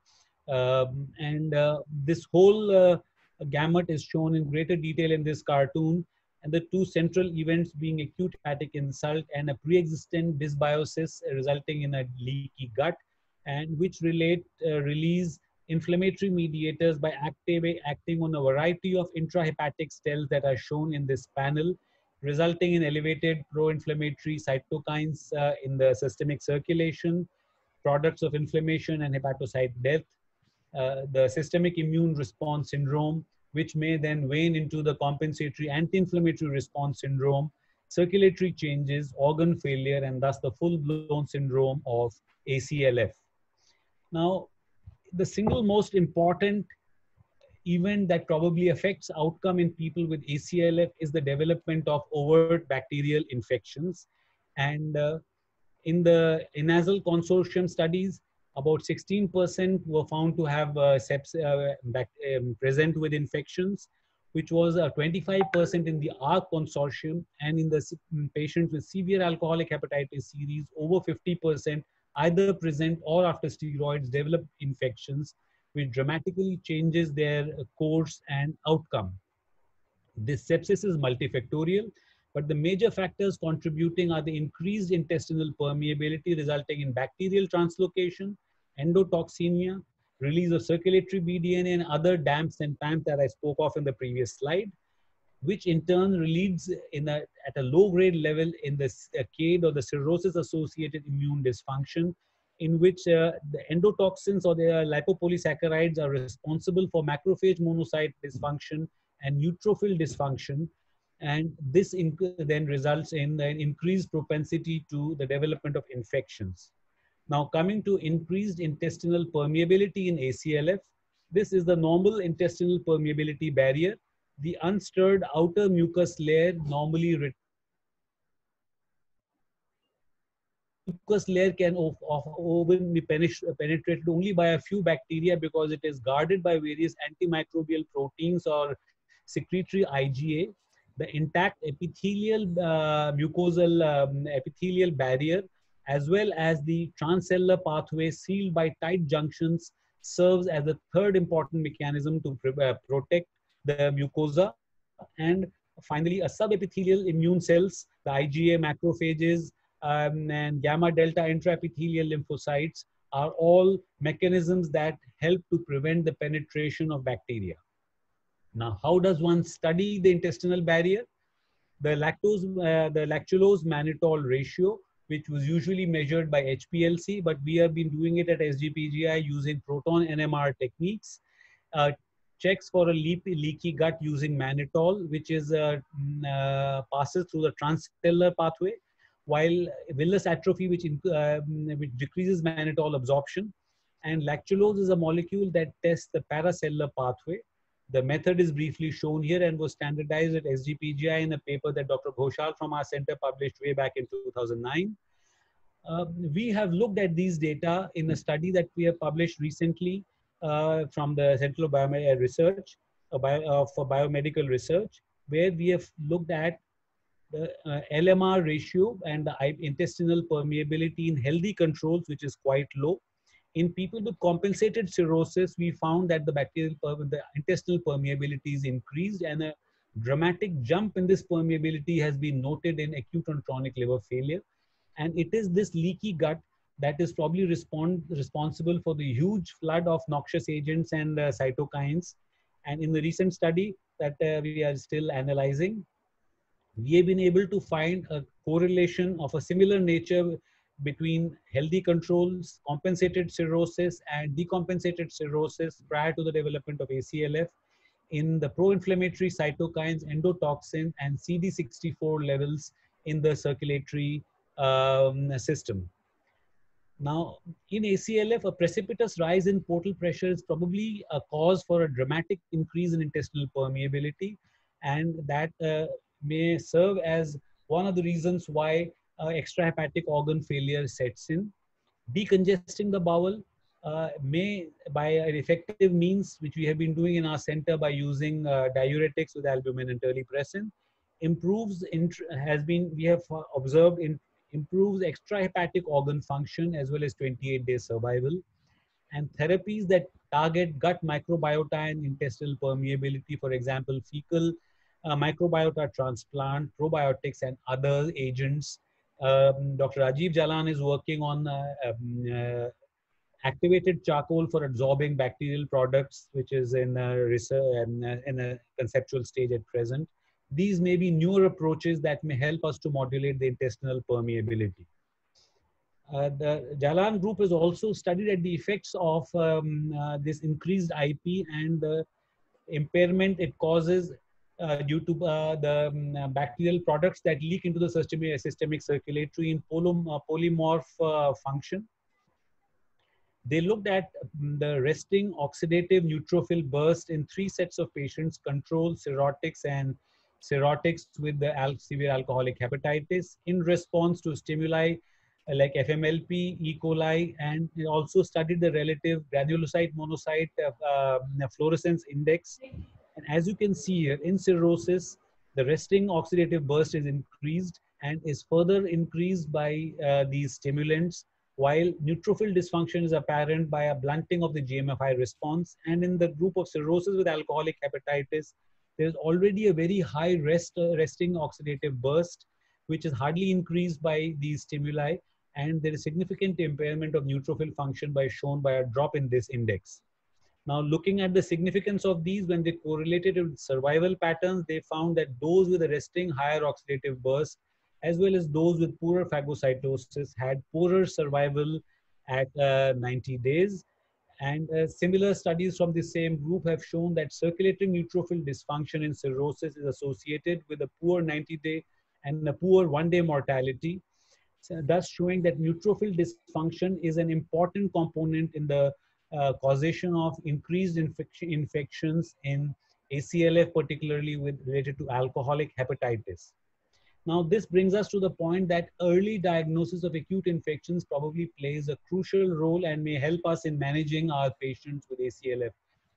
Um, and uh, this whole uh, gamut is shown in greater detail in this cartoon. And the two central events being acute hepatic insult and a pre-existent dysbiosis resulting in a leaky gut, and which relate uh, release inflammatory mediators by actively acting on a variety of intrahepatic cells that are shown in this panel, resulting in elevated pro-inflammatory cytokines uh, in the systemic circulation, products of inflammation and hepatocyte death, uh, the systemic immune response syndrome, which may then wane into the compensatory anti-inflammatory response syndrome, circulatory changes, organ failure, and thus the full-blown syndrome of ACLF. Now, the single most important event that probably affects outcome in people with ACLF is the development of overt bacterial infections. And uh, in the INASL consortium studies, about 16% were found to have uh, seps, uh, back, um, present with infections, which was uh, 25% in the ARC consortium. And in the patients with severe alcoholic hepatitis series, over 50% either present or after steroids develop infections which dramatically changes their uh, course and outcome. This sepsis is multifactorial, but the major factors contributing are the increased intestinal permeability resulting in bacterial translocation, endotoxemia, release of circulatory BDNA and other DAMPs and PAMPs that I spoke of in the previous slide, which in turn leads in a, at a low grade level in the CAID or the cirrhosis associated immune dysfunction in which uh, the endotoxins or the lipopolysaccharides are responsible for macrophage monocyte dysfunction and neutrophil dysfunction. And this then results in an increased propensity to the development of infections. Now coming to increased intestinal permeability in ACLF, this is the normal intestinal permeability barrier the unstirred outer mucus layer normally mucus layer can often be penetrated only by a few bacteria because it is guarded by various antimicrobial proteins or secretory IgA. The intact epithelial uh, mucosal um, epithelial barrier as well as the transcellular pathway sealed by tight junctions serves as the third important mechanism to uh, protect the mucosa, and finally a subepithelial immune cells, the IgA macrophages um, and gamma delta intraepithelial lymphocytes are all mechanisms that help to prevent the penetration of bacteria. Now, how does one study the intestinal barrier? The lactose, uh, the lactulose mannitol ratio, which was usually measured by HPLC, but we have been doing it at SGPGI using proton NMR techniques. Uh, checks for a leaky gut using mannitol, which is uh, uh, passes through the transcellular pathway, while villus atrophy, which, uh, which decreases mannitol absorption, and lactulose is a molecule that tests the paracellular pathway. The method is briefly shown here and was standardized at SGPGI in a paper that Dr. Ghoshal from our center published way back in 2009. Uh, we have looked at these data in a study that we have published recently from the Central Biomedical Research uh, bio, for Biomedical Research, where we have looked at the uh, LMR ratio and the intestinal permeability in healthy controls, which is quite low. In people with compensated cirrhosis, we found that the bacterial, the intestinal permeability is increased and a dramatic jump in this permeability has been noted in acute and chronic liver failure. And it is this leaky gut that is probably respond, responsible for the huge flood of noxious agents and uh, cytokines. And in the recent study that uh, we are still analyzing, we have been able to find a correlation of a similar nature between healthy controls, compensated cirrhosis, and decompensated cirrhosis prior to the development of ACLF in the pro-inflammatory cytokines, endotoxin, and CD64 levels in the circulatory um, system. Now, in ACLF, a precipitous rise in portal pressure is probably a cause for a dramatic increase in intestinal permeability, and that uh, may serve as one of the reasons why uh, extrahepatic organ failure sets in. Decongesting the bowel uh, may, by an effective means, which we have been doing in our center by using uh, diuretics with albumin and terlipressin, improves, has been, we have observed, in, improves extrahepatic organ function as well as 28 day survival. And therapies that target gut microbiota and intestinal permeability, for example, fecal uh, microbiota transplant, probiotics, and other agents. Um, Dr. Rajiv Jalan is working on uh, um, uh, activated charcoal for absorbing bacterial products, which is in a, research, in a conceptual stage at present. These may be newer approaches that may help us to modulate the intestinal permeability. Uh, the Jalan group has also studied at the effects of um, uh, this increased IP and the impairment it causes uh, due to uh, the um, uh, bacterial products that leak into the systemic, systemic circulatory in polym, uh, polymorph function. They looked at um, the resting oxidative neutrophil burst in three sets of patients, control, cirrhotics, and cirrhotics with the al severe alcoholic hepatitis in response to stimuli like FMLP, E. coli, and also studied the relative granulocyte monocyte uh, fluorescence index and as you can see here, in cirrhosis, the resting oxidative burst is increased and is further increased by uh, these stimulants, while neutrophil dysfunction is apparent by a blunting of the GMFI response. And in the group of cirrhosis with alcoholic hepatitis, there's already a very high rest, uh, resting oxidative burst, which is hardly increased by these stimuli. And there is significant impairment of neutrophil function by shown by a drop in this index. Now, looking at the significance of these, when they correlated with survival patterns, they found that those with a resting higher oxidative burst, as well as those with poorer phagocytosis, had poorer survival at uh, 90 days. And uh, similar studies from the same group have shown that circulating neutrophil dysfunction in cirrhosis is associated with a poor 90 day and a poor one day mortality, so thus showing that neutrophil dysfunction is an important component in the uh, causation of increased infection, infections in ACLF, particularly with related to alcoholic hepatitis. Now, this brings us to the point that early diagnosis of acute infections probably plays a crucial role and may help us in managing our patients with ACLF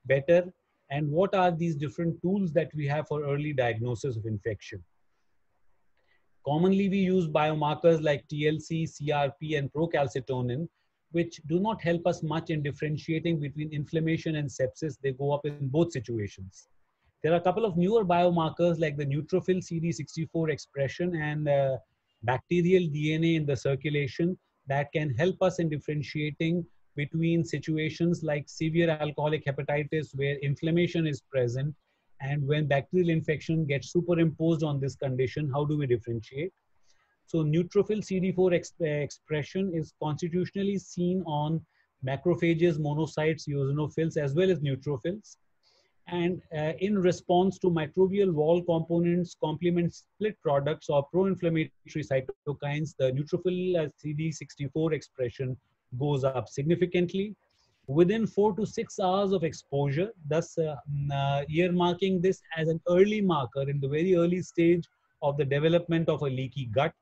better. And what are these different tools that we have for early diagnosis of infection? Commonly, we use biomarkers like TLC, CRP, and procalcitonin which do not help us much in differentiating between inflammation and sepsis. They go up in both situations. There are a couple of newer biomarkers like the neutrophil CD64 expression and uh, bacterial DNA in the circulation that can help us in differentiating between situations like severe alcoholic hepatitis where inflammation is present and when bacterial infection gets superimposed on this condition, how do we differentiate? So neutrophil CD4 exp expression is constitutionally seen on macrophages, monocytes, eosinophils, as well as neutrophils. And uh, in response to microbial wall components, complement split products, or pro-inflammatory cytokines, the neutrophil uh, CD64 expression goes up significantly within four to six hours of exposure, thus uh, mm, uh, earmarking this as an early marker in the very early stage of the development of a leaky gut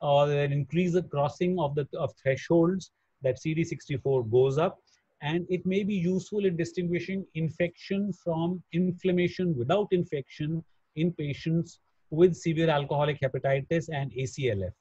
or an increase the crossing of the of thresholds that CD64 goes up. And it may be useful in distinguishing infection from inflammation without infection in patients with severe alcoholic hepatitis and ACLF.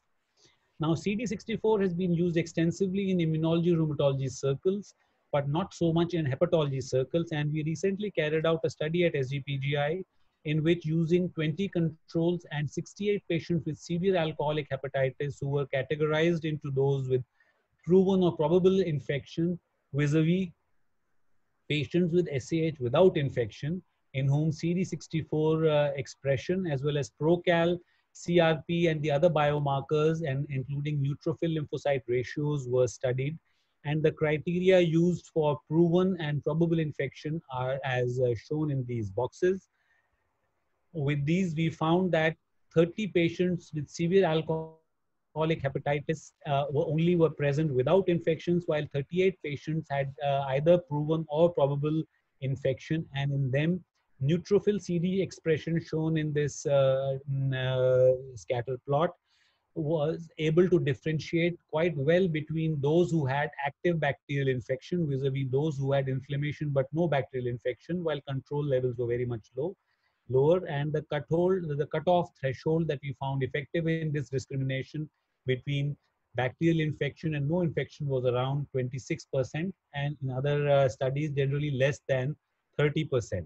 Now, CD64 has been used extensively in immunology rheumatology circles, but not so much in hepatology circles. And we recently carried out a study at SGPGI in which using 20 controls and 68 patients with severe alcoholic hepatitis who were categorized into those with proven or probable infection vis-a-vis patients with SAH without infection in whom CD64 uh, expression as well as procal, CRP and the other biomarkers and including neutrophil lymphocyte ratios were studied and the criteria used for proven and probable infection are as uh, shown in these boxes. With these, we found that 30 patients with severe alcoholic hepatitis uh, were only were present without infections, while 38 patients had uh, either proven or probable infection, and in them, neutrophil CD expression shown in this uh, uh, scatter plot was able to differentiate quite well between those who had active bacterial infection vis-a-vis -vis those who had inflammation but no bacterial infection while control levels were very much low lower and the cutoff, the cutoff threshold that we found effective in this discrimination between bacterial infection and no infection was around 26% and in other uh, studies generally less than 30%.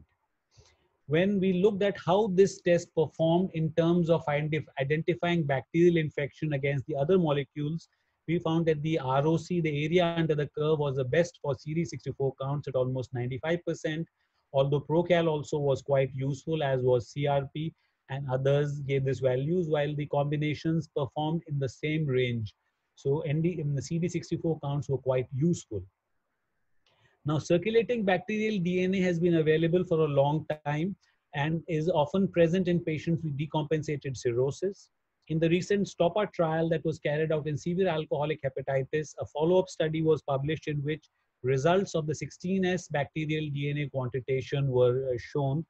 When we looked at how this test performed in terms of identifying bacterial infection against the other molecules, we found that the ROC, the area under the curve, was the best for CD64 counts at almost 95%, although Procal also was quite useful as was CRP and others gave this values while the combinations performed in the same range. So ND, the CD64 counts were quite useful. Now circulating bacterial DNA has been available for a long time and is often present in patients with decompensated cirrhosis. In the recent STOPAH trial that was carried out in severe alcoholic hepatitis, a follow-up study was published in which results of the 16S bacterial DNA quantitation were uh, shown,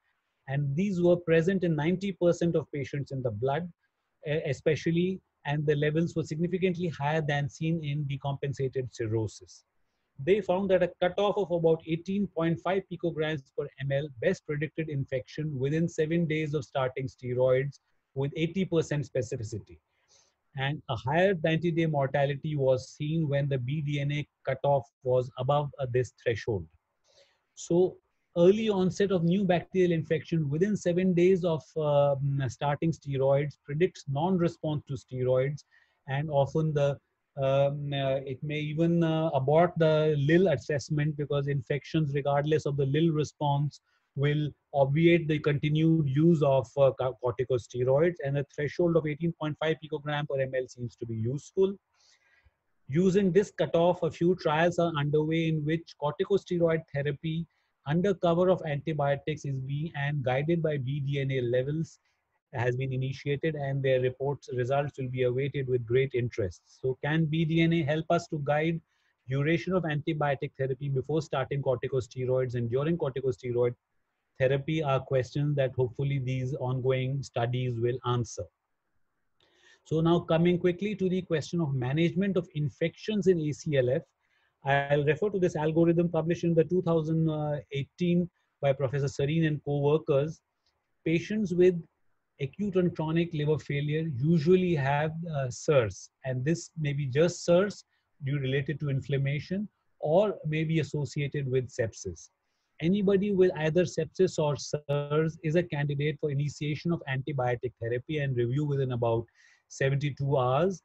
and these were present in 90% of patients in the blood, especially, and the levels were significantly higher than seen in decompensated cirrhosis. They found that a cutoff of about 18.5 picograms per ml best predicted infection within seven days of starting steroids with 80% specificity and a higher 90-day mortality was seen when the BDNA cutoff was above uh, this threshold. So early onset of new bacterial infection within seven days of uh, starting steroids predicts non-response to steroids and often the um, uh, it may even uh, abort the Lille assessment because infections regardless of the Lille response will obviate the continued use of uh, corticosteroids and a threshold of 18.5 picogram per ml seems to be useful. Using this cutoff, a few trials are underway in which corticosteroid therapy under cover of antibiotics is being and guided by BDNA levels has been initiated and their reports results will be awaited with great interest. So can BDNA help us to guide duration of antibiotic therapy before starting corticosteroids and during corticosteroid therapy are questions that hopefully these ongoing studies will answer. So now coming quickly to the question of management of infections in ACLF, I'll refer to this algorithm published in the 2018 by Professor Sarin and co-workers. Patients with acute and chronic liver failure usually have uh, SIRS, and this may be just SIRS due related to inflammation or may be associated with sepsis anybody with either sepsis or SIRS is a candidate for initiation of antibiotic therapy and review within about 72 hours.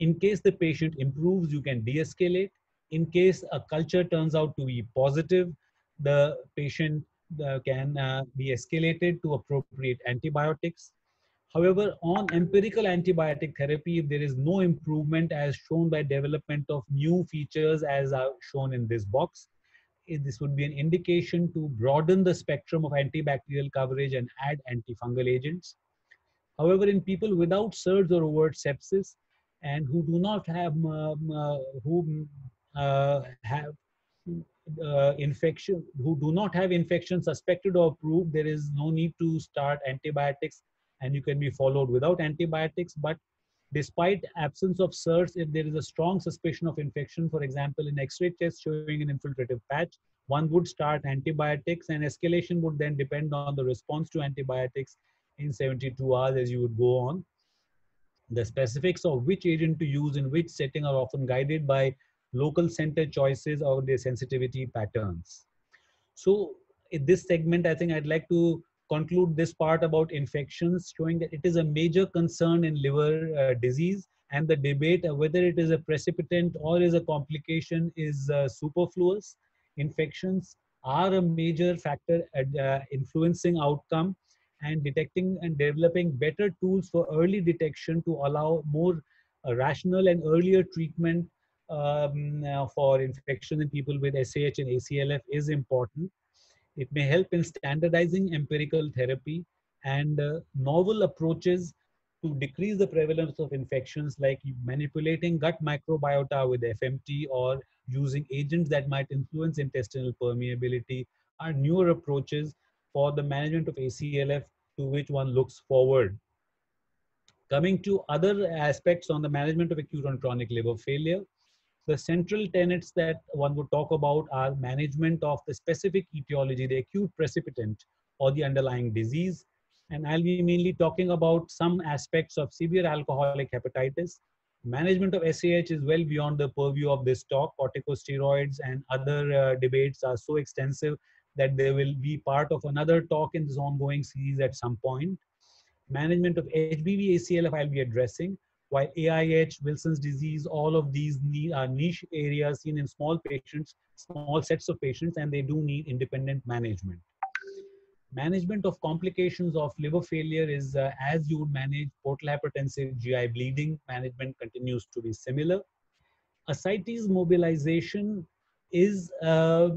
In case the patient improves, you can de-escalate. In case a culture turns out to be positive, the patient uh, can uh, be escalated to appropriate antibiotics. However, on empirical antibiotic therapy, there is no improvement as shown by development of new features as are shown in this box, this would be an indication to broaden the spectrum of antibacterial coverage and add antifungal agents. However, in people without SIRS or overt sepsis and who do not have um, uh, who uh, have uh, infection, who do not have infection suspected or proved, there is no need to start antibiotics and you can be followed without antibiotics. But despite absence of SIRS, if there is a strong suspicion of infection, for example, in X-ray test showing an infiltrative patch, one would start antibiotics and escalation would then depend on the response to antibiotics in 72 hours as you would go on. The specifics of which agent to use in which setting are often guided by local center choices or their sensitivity patterns. So in this segment, I think I'd like to conclude this part about infections, showing that it is a major concern in liver uh, disease and the debate whether it is a precipitant or is a complication is uh, superfluous. Infections are a major factor at, uh, influencing outcome and detecting and developing better tools for early detection to allow more uh, rational and earlier treatment um, uh, for infection in people with SAH and ACLF is important. It may help in standardizing empirical therapy and uh, novel approaches to decrease the prevalence of infections like manipulating gut microbiota with FMT or using agents that might influence intestinal permeability are newer approaches for the management of ACLF to which one looks forward. Coming to other aspects on the management of acute and chronic liver failure, the central tenets that one would talk about are management of the specific etiology, the acute precipitant or the underlying disease. And I'll be mainly talking about some aspects of severe alcoholic hepatitis. Management of SAH is well beyond the purview of this talk. Corticosteroids and other uh, debates are so extensive that they will be part of another talk in this ongoing series at some point. Management of HBV ACLF I'll be addressing while AIH, Wilson's disease, all of these are niche areas seen in small patients, small sets of patients, and they do need independent management. Management of complications of liver failure is uh, as you would manage portal hypertensive GI bleeding, management continues to be similar. Ascites mobilization is a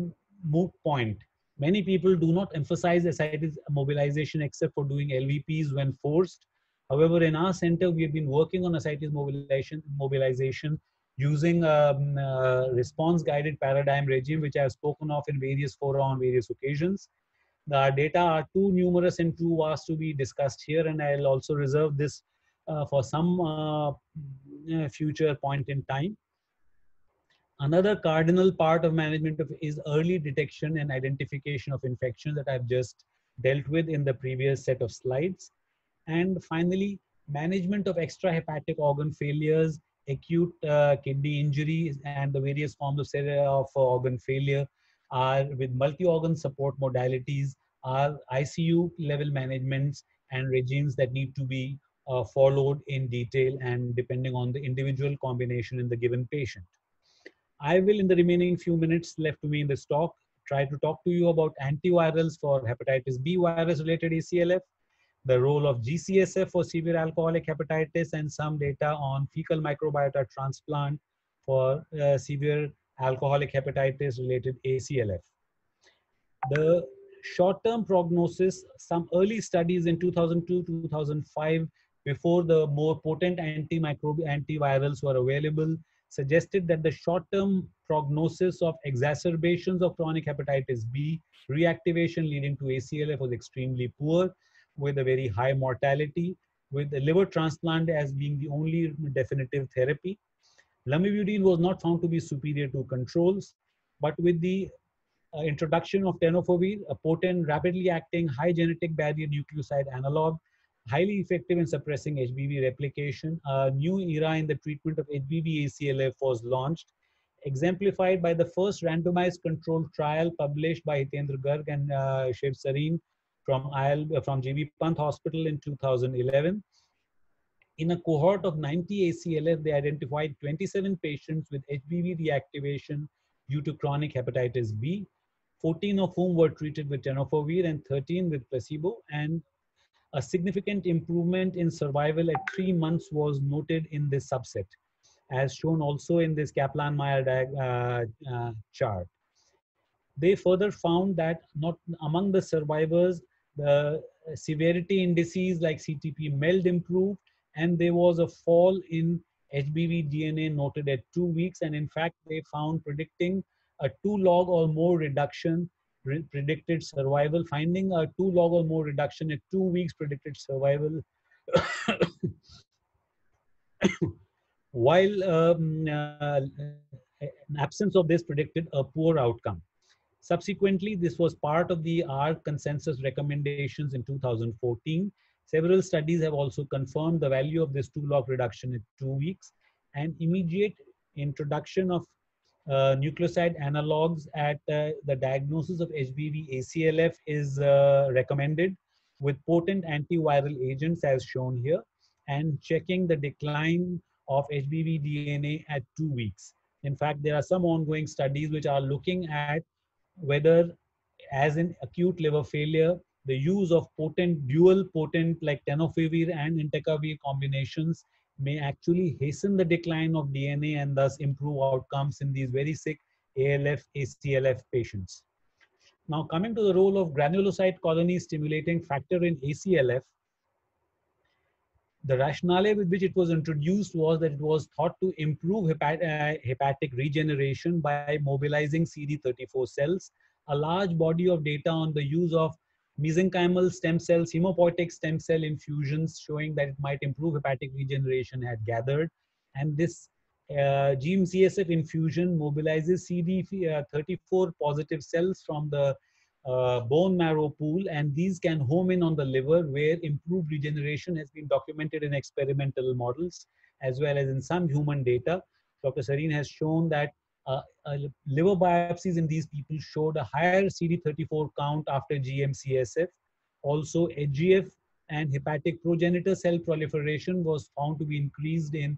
moot point. Many people do not emphasize ascites mobilization except for doing LVPs when forced However, in our center, we have been working on ascites mobilization, mobilization using a um, uh, response-guided paradigm regime, which I have spoken of in various fora on various occasions. The data are too numerous and too vast to be discussed here, and I'll also reserve this uh, for some uh, uh future point in time. Another cardinal part of management of is early detection and identification of infections that I've just dealt with in the previous set of slides. And finally, management of extrahepatic organ failures, acute uh, kidney injuries, and the various forms of, of uh, organ failure are with multi-organ support modalities are ICU level managements and regimes that need to be uh, followed in detail and depending on the individual combination in the given patient. I will, in the remaining few minutes left to me in this talk, try to talk to you about antivirals for hepatitis B virus related ACLF, the role of GCSF for severe alcoholic hepatitis, and some data on fecal microbiota transplant for uh, severe alcoholic hepatitis related ACLF. The short-term prognosis, some early studies in 2002-2005 before the more potent antimicrobial antivirals were available suggested that the short-term prognosis of exacerbations of chronic hepatitis B reactivation leading to ACLF was extremely poor with a very high mortality, with the liver transplant as being the only definitive therapy. Lamivudine was not found to be superior to controls, but with the uh, introduction of tenofovir, a potent, rapidly acting, high genetic barrier nucleoside analog, highly effective in suppressing HBV replication, a new era in the treatment of HBV ACLF was launched, exemplified by the first randomized controlled trial published by Hitendra Garg and uh, Shiv Sarin from, IL, uh, from GB Pant Hospital in 2011. In a cohort of 90 ACLF, they identified 27 patients with HBV reactivation due to chronic hepatitis B, 14 of whom were treated with tenofovir and 13 with placebo. And a significant improvement in survival at three months was noted in this subset, as shown also in this Kaplan-Meier uh, uh, chart. They further found that not among the survivors, the severity indices like CTP MELD improved, and there was a fall in HBV DNA noted at two weeks. And in fact, they found predicting a two log or more reduction re predicted survival. Finding a two log or more reduction at two weeks predicted survival while um, uh, an absence of this predicted a poor outcome. Subsequently, this was part of the ARC consensus recommendations in 2014. Several studies have also confirmed the value of this two-log reduction in two weeks and immediate introduction of uh, nucleoside analogs at uh, the diagnosis of HBV ACLF is uh, recommended with potent antiviral agents as shown here and checking the decline of HBV DNA at two weeks. In fact, there are some ongoing studies which are looking at whether as in acute liver failure, the use of potent, dual potent like tenofovir and entecavir combinations may actually hasten the decline of DNA and thus improve outcomes in these very sick ALF, ACLF patients. Now coming to the role of granulocyte colony stimulating factor in ACLF, the rationale with which it was introduced was that it was thought to improve hepat uh, hepatic regeneration by mobilizing CD34 cells. A large body of data on the use of mesenchymal stem cells, hematopoietic stem cell infusions showing that it might improve hepatic regeneration had gathered. And this uh, GM-CSF infusion mobilizes CD34 positive cells from the uh, bone marrow pool and these can home in on the liver where improved regeneration has been documented in experimental models as well as in some human data. Dr. Sarin has shown that uh, uh, liver biopsies in these people showed a higher CD34 count after GM-CSF. Also, HGF and hepatic progenitor cell proliferation was found to be increased in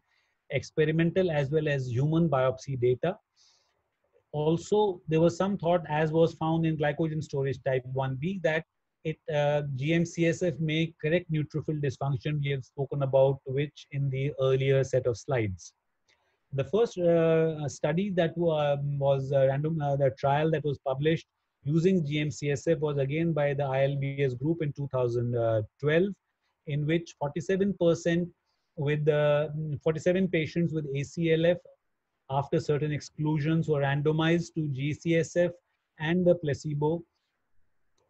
experimental as well as human biopsy data also there was some thought as was found in glycogen storage type 1b that it uh, gm-csf may correct neutrophil dysfunction. We have spoken about which in the earlier set of slides. The first uh, study that uh, was random uh, the trial that was published using gm-csf was again by the ilbs group in 2012 in which 47% with the 47 patients with aclf after certain exclusions were randomized to GCSF and the placebo.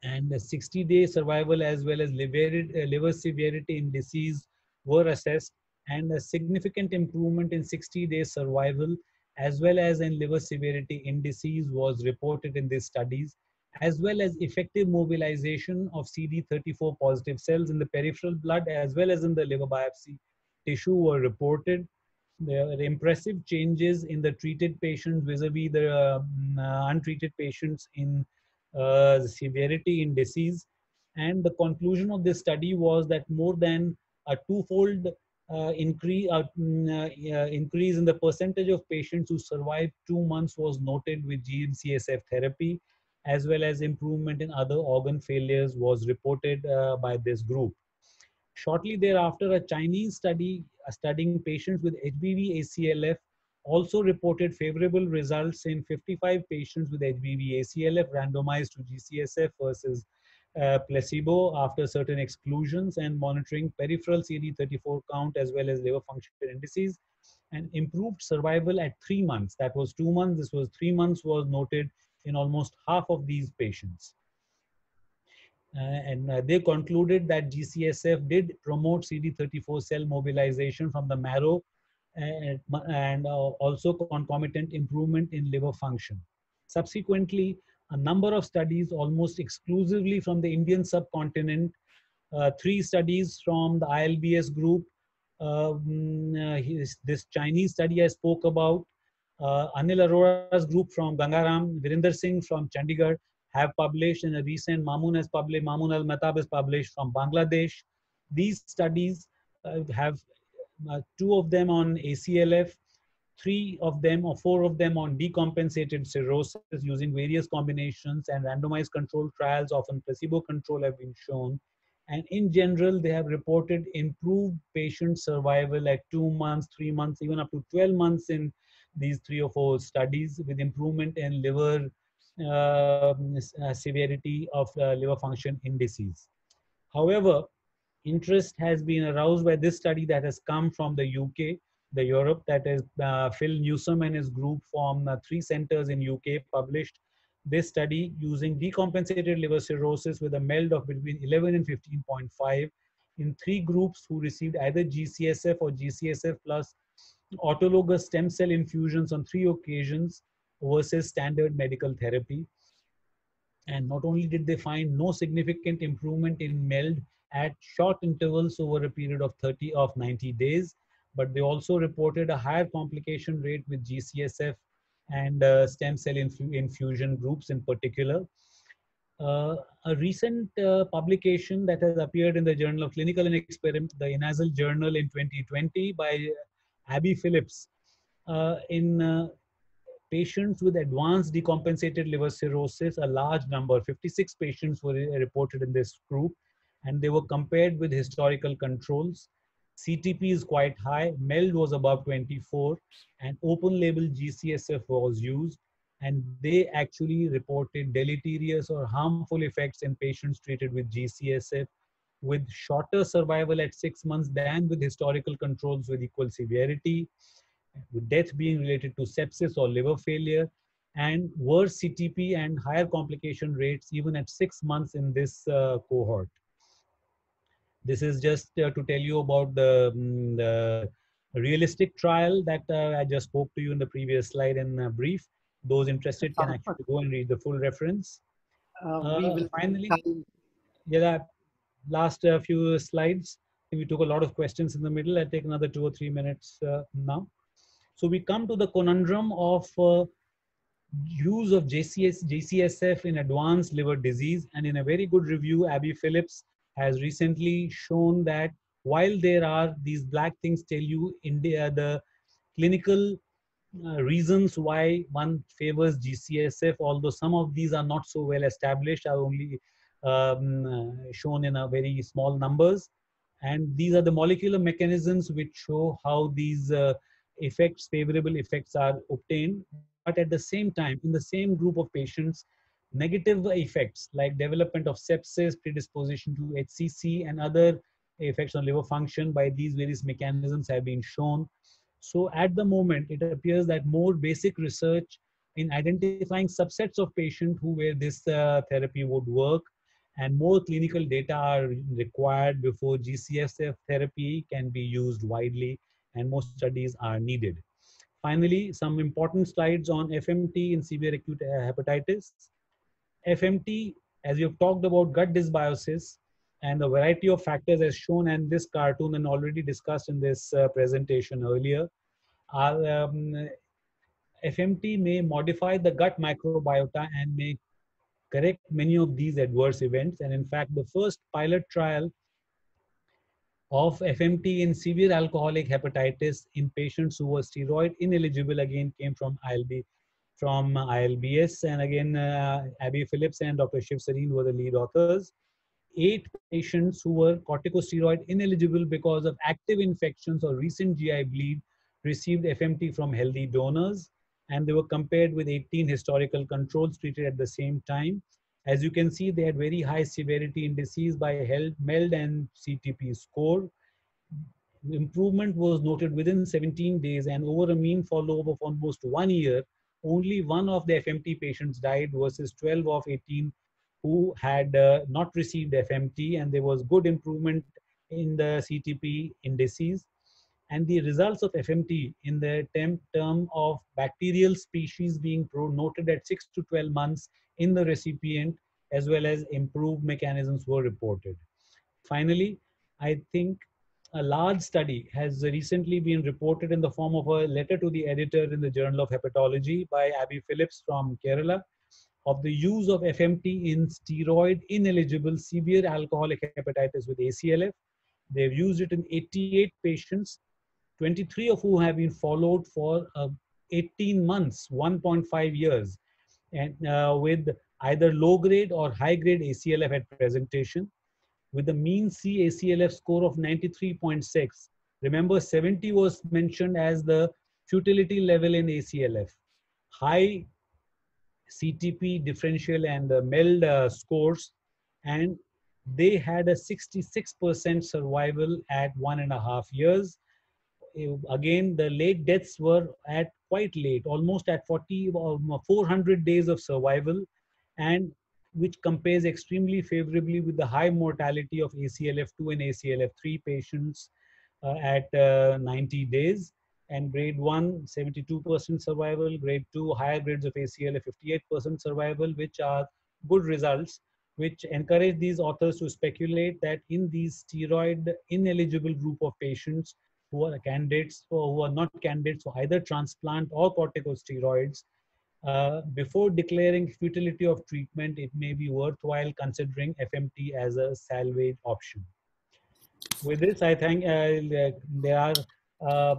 And the 60-day survival as well as liver, uh, liver severity in disease were assessed and a significant improvement in 60-day survival as well as in liver severity in disease was reported in these studies as well as effective mobilization of CD34 positive cells in the peripheral blood as well as in the liver biopsy tissue were reported there are impressive changes in the treated patients vis-a-vis the uh, untreated patients in uh, severity in disease. And the conclusion of this study was that more than a twofold uh, increase, uh, increase in the percentage of patients who survived two months was noted with GM-CSF therapy, as well as improvement in other organ failures was reported uh, by this group. Shortly thereafter, a Chinese study studying patients with HBV ACLF also reported favorable results in 55 patients with HBV ACLF randomized to GCSF versus uh, placebo after certain exclusions and monitoring peripheral CD34 count as well as liver function indices and improved survival at three months. That was two months. This was three months was noted in almost half of these patients. Uh, and uh, they concluded that GCSF did promote CD34 cell mobilization from the marrow and, and uh, also concomitant improvement in liver function. Subsequently, a number of studies almost exclusively from the Indian subcontinent, uh, three studies from the ILBS group, um, uh, his, this Chinese study I spoke about, uh, Anil Arora's group from Gangaram, Virinder Singh from Chandigarh, have published in a recent, Mamun has published, Mamun al-Mahtab has published from Bangladesh. These studies uh, have uh, two of them on ACLF, three of them or four of them on decompensated cirrhosis using various combinations and randomized controlled trials, often placebo control have been shown. And in general, they have reported improved patient survival at two months, three months, even up to 12 months in these three or four studies with improvement in liver severity of uh, liver function in disease. However, interest has been aroused by this study that has come from the UK, the Europe, that is uh, Phil Newsome and his group from uh, three centers in UK published this study using decompensated liver cirrhosis with a MELD of between 11 and 15.5 in three groups who received either GCSF or GCSF plus autologous stem cell infusions on three occasions versus standard medical therapy. And not only did they find no significant improvement in MELD at short intervals over a period of 30 of 90 days, but they also reported a higher complication rate with GCSF and uh, stem cell infu infusion groups in particular. Uh, a recent uh, publication that has appeared in the Journal of Clinical and Experiment, the INASL Journal in 2020 by Abby Philips, uh, in uh, patients with advanced decompensated liver cirrhosis, a large number, 56 patients were reported in this group, and they were compared with historical controls. CTP is quite high, MELD was above 24, and open label GCSF was used. And they actually reported deleterious or harmful effects in patients treated with GCSF with shorter survival at six months than with historical controls with equal severity, death being related to sepsis or liver failure, and worse CTP and higher complication rates even at six months in this uh, cohort. This is just uh, to tell you about the, um, the realistic trial that uh, I just spoke to you in the previous slide in brief. Those interested can actually go and read the full reference. Uh, we will finally, yeah, last uh, few slides. We took a lot of questions in the middle. I'll take another two or three minutes uh, now. So we come to the conundrum of uh, use of JCS, GCSF in advanced liver disease. And in a very good review, Abby Philips has recently shown that while there are these black things tell you India, the clinical uh, reasons why one favors GCSF, although some of these are not so well established, are only um, uh, shown in a very small numbers. And these are the molecular mechanisms which show how these uh, effects, favorable effects are obtained. But at the same time, in the same group of patients, negative effects like development of sepsis, predisposition to HCC, and other effects on liver function by these various mechanisms have been shown. So at the moment, it appears that more basic research in identifying subsets of patients who where this uh, therapy would work and more clinical data are required before GCSF therapy can be used widely and more studies are needed. Finally, some important slides on FMT in severe acute hepatitis. FMT, as we have talked about gut dysbiosis and the variety of factors as shown in this cartoon and already discussed in this uh, presentation earlier, are, um, FMT may modify the gut microbiota and may correct many of these adverse events. And in fact, the first pilot trial of FMT in severe alcoholic hepatitis in patients who were steroid ineligible again came from ILB from ILBS and again uh, Abby Philips and Dr. Shiv Sarin were the lead authors. Eight patients who were corticosteroid ineligible because of active infections or recent GI bleed received FMT from healthy donors and they were compared with 18 historical controls treated at the same time. As you can see, they had very high severity indices by MELD and CTP score. Improvement was noted within 17 days and over a mean follow-up of almost one year, only one of the FMT patients died versus 12 of 18 who had uh, not received FMT and there was good improvement in the CTP indices and the results of FMT in the term of bacterial species being noted at 6 to 12 months in the recipient as well as improved mechanisms were reported. Finally, I think a large study has recently been reported in the form of a letter to the editor in the Journal of Hepatology by Abby Philips from Kerala of the use of FMT in steroid ineligible severe alcoholic hepatitis with ACLF. They've used it in 88 patients 23 of whom have been followed for uh, 18 months, 1.5 years, and uh, with either low grade or high grade ACLF at presentation, with a mean C ACLF score of 93.6. Remember, 70 was mentioned as the futility level in ACLF. High CTP differential and the MELD uh, scores, and they had a 66% survival at one and a half years again, the late deaths were at quite late, almost at 40 or 400 days of survival. And which compares extremely favorably with the high mortality of ACLF2 and ACLF3 patients uh, at uh, 90 days. And grade 1, 72% survival, grade 2, higher grades of ACLF, 58% survival, which are good results, which encourage these authors to speculate that in these steroid ineligible group of patients who are candidates or who are not candidates for either transplant or corticosteroids, uh, before declaring futility of treatment, it may be worthwhile considering FMT as a salvage option. With this, I think uh, there are uh,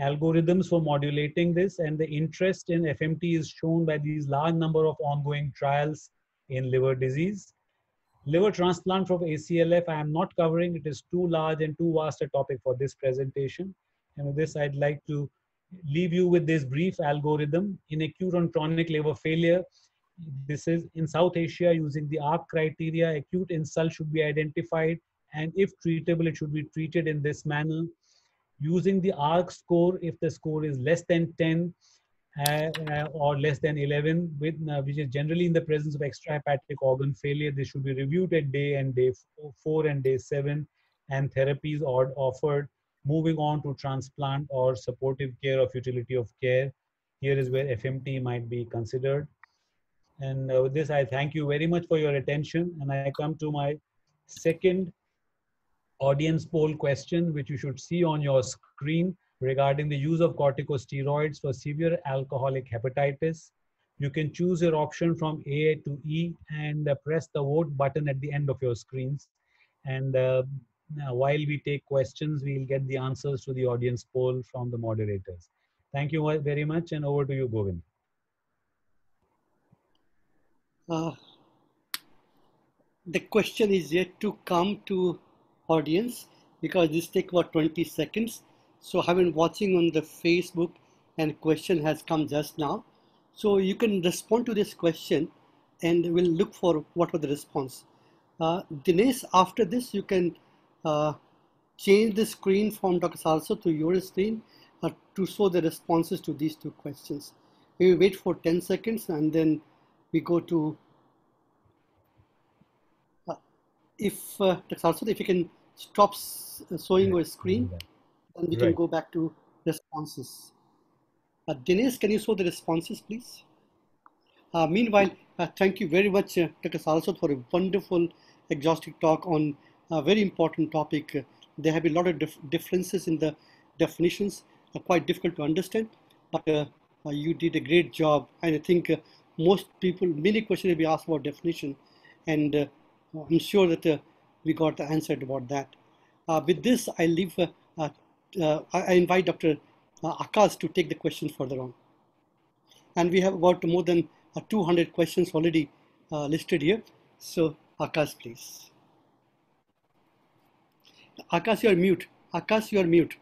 algorithms for modulating this and the interest in FMT is shown by these large number of ongoing trials in liver disease. Liver transplant from ACLF, I am not covering. It is too large and too vast a topic for this presentation. And with this, I'd like to leave you with this brief algorithm. In acute and chronic liver failure, this is in South Asia using the ARC criteria, acute insult should be identified and if treatable, it should be treated in this manner. Using the ARC score, if the score is less than 10 uh, uh, or less than 11, with, uh, which is generally in the presence of extrahepatic organ failure, They should be reviewed at day and day four and day seven and therapies are offered moving on to transplant or supportive care or futility of care. Here is where FMT might be considered. And uh, with this, I thank you very much for your attention. And I come to my second audience poll question, which you should see on your screen regarding the use of corticosteroids for severe alcoholic hepatitis. You can choose your option from A to E and uh, press the vote button at the end of your screens. And uh, while we take questions, we'll get the answers to the audience poll from the moderators. Thank you very much and over to you, Govind. Uh, the question is yet to come to audience because this take about 20 seconds. So I've been watching on the Facebook and question has come just now. So you can respond to this question and we'll look for what was the response. Uh, Dinesh, after this, you can uh, change the screen from Dr. Saraswat to your screen uh, to show the responses to these two questions. We wait for 10 seconds and then we go to, uh, if uh, Dr. Saraswat, if you can stop showing your screen, then we can go back to responses. Uh, Dinesh, can you show the responses, please? Uh, meanwhile, uh, thank you very much, uh, Dr. Saraswat, for a wonderful exhaustive talk on a very important topic. There have been a lot of dif differences in the definitions, uh, quite difficult to understand, but uh, uh, you did a great job. And I think most people, many questions will be asked about definition, and I'm sure that we got the answer about that. with this, I leave. I invite Dr. Akash to take the questions further on. And we have about more than 200 questions already listed here. So, Akash, please. Akash, you're mute. Akash, you're mute.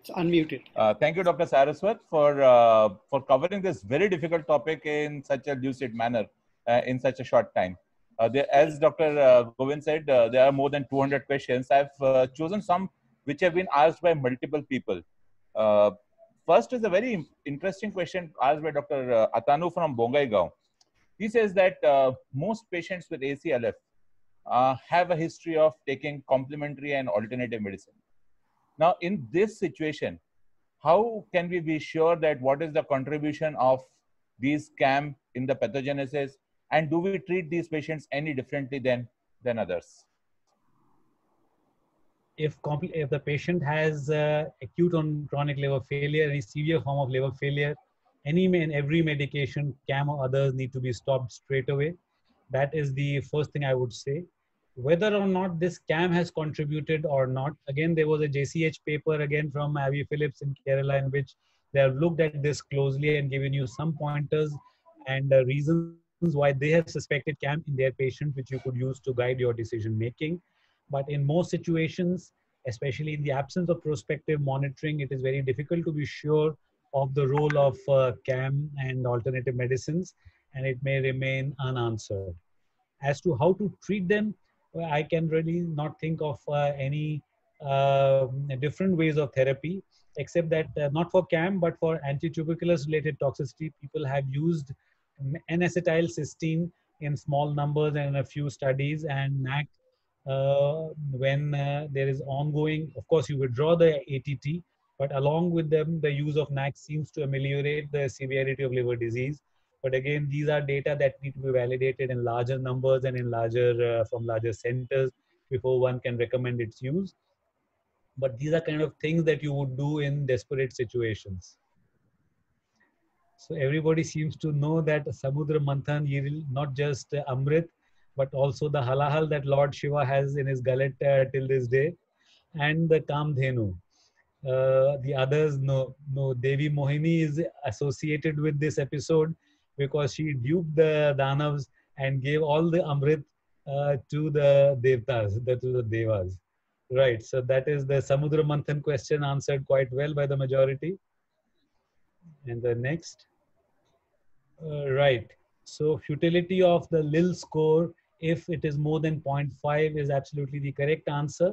It's unmuted. Uh, thank you, Dr. Saraswat, for uh, for covering this very difficult topic in such a lucid manner uh, in such a short time. Uh, there, as Dr. Uh, said, uh, there are more than 200 questions. I've chosen some which have been asked by multiple people. first is a very interesting question asked by Dr. Atanu from Bongaigaon. He says that most patients with ACLF uh, have a history of taking complementary and alternative medicine. Now, in this situation, how can we be sure that what is the contribution of these CAM in the pathogenesis, and do we treat these patients any differently than than others? If, if the patient has uh, acute on chronic liver failure, any severe form of liver failure, any and every medication, CAM or others, need to be stopped straight away. That is the first thing I would say whether or not this CAM has contributed or not. Again, there was a JCH paper again from Abby Philips in Kerala in which they have looked at this closely and given you some pointers and uh, reasons why they have suspected CAM in their patient, which you could use to guide your decision making. But in most situations, especially in the absence of prospective monitoring, it is very difficult to be sure of the role of uh, CAM and alternative medicines, and it may remain unanswered. As to how to treat them, I can really not think of uh, any uh, different ways of therapy. except that uh, not for CAM, but for antituberculous related toxicity, people have used N-acetyl cysteine in small numbers and a few studies and NAC uh, when uh, there is ongoing, of course, you withdraw the ATT, but along with them, the use of NAC seems to ameliorate the severity of liver disease. But again, these are data that need to be validated in larger numbers and in larger, uh, from larger centers before one can recommend its use. But these are kind of things that you would do in desperate situations. So everybody seems to know that Samudra Manthan not just uh, Amrit, but also the halahal that Lord Shiva has in his gullet uh, till this day, and the Kamdhenu. Uh, the others, no, no, Devi Mohini is associated with this episode because she duped the Danavs and gave all the Amrit uh, to the Devtas, the, to the Devas. Right, so that is the Samudra Manthan question answered quite well by the majority. And the next. Uh, right. So futility of the Lille score, if it is more than 0.5 is absolutely the correct answer.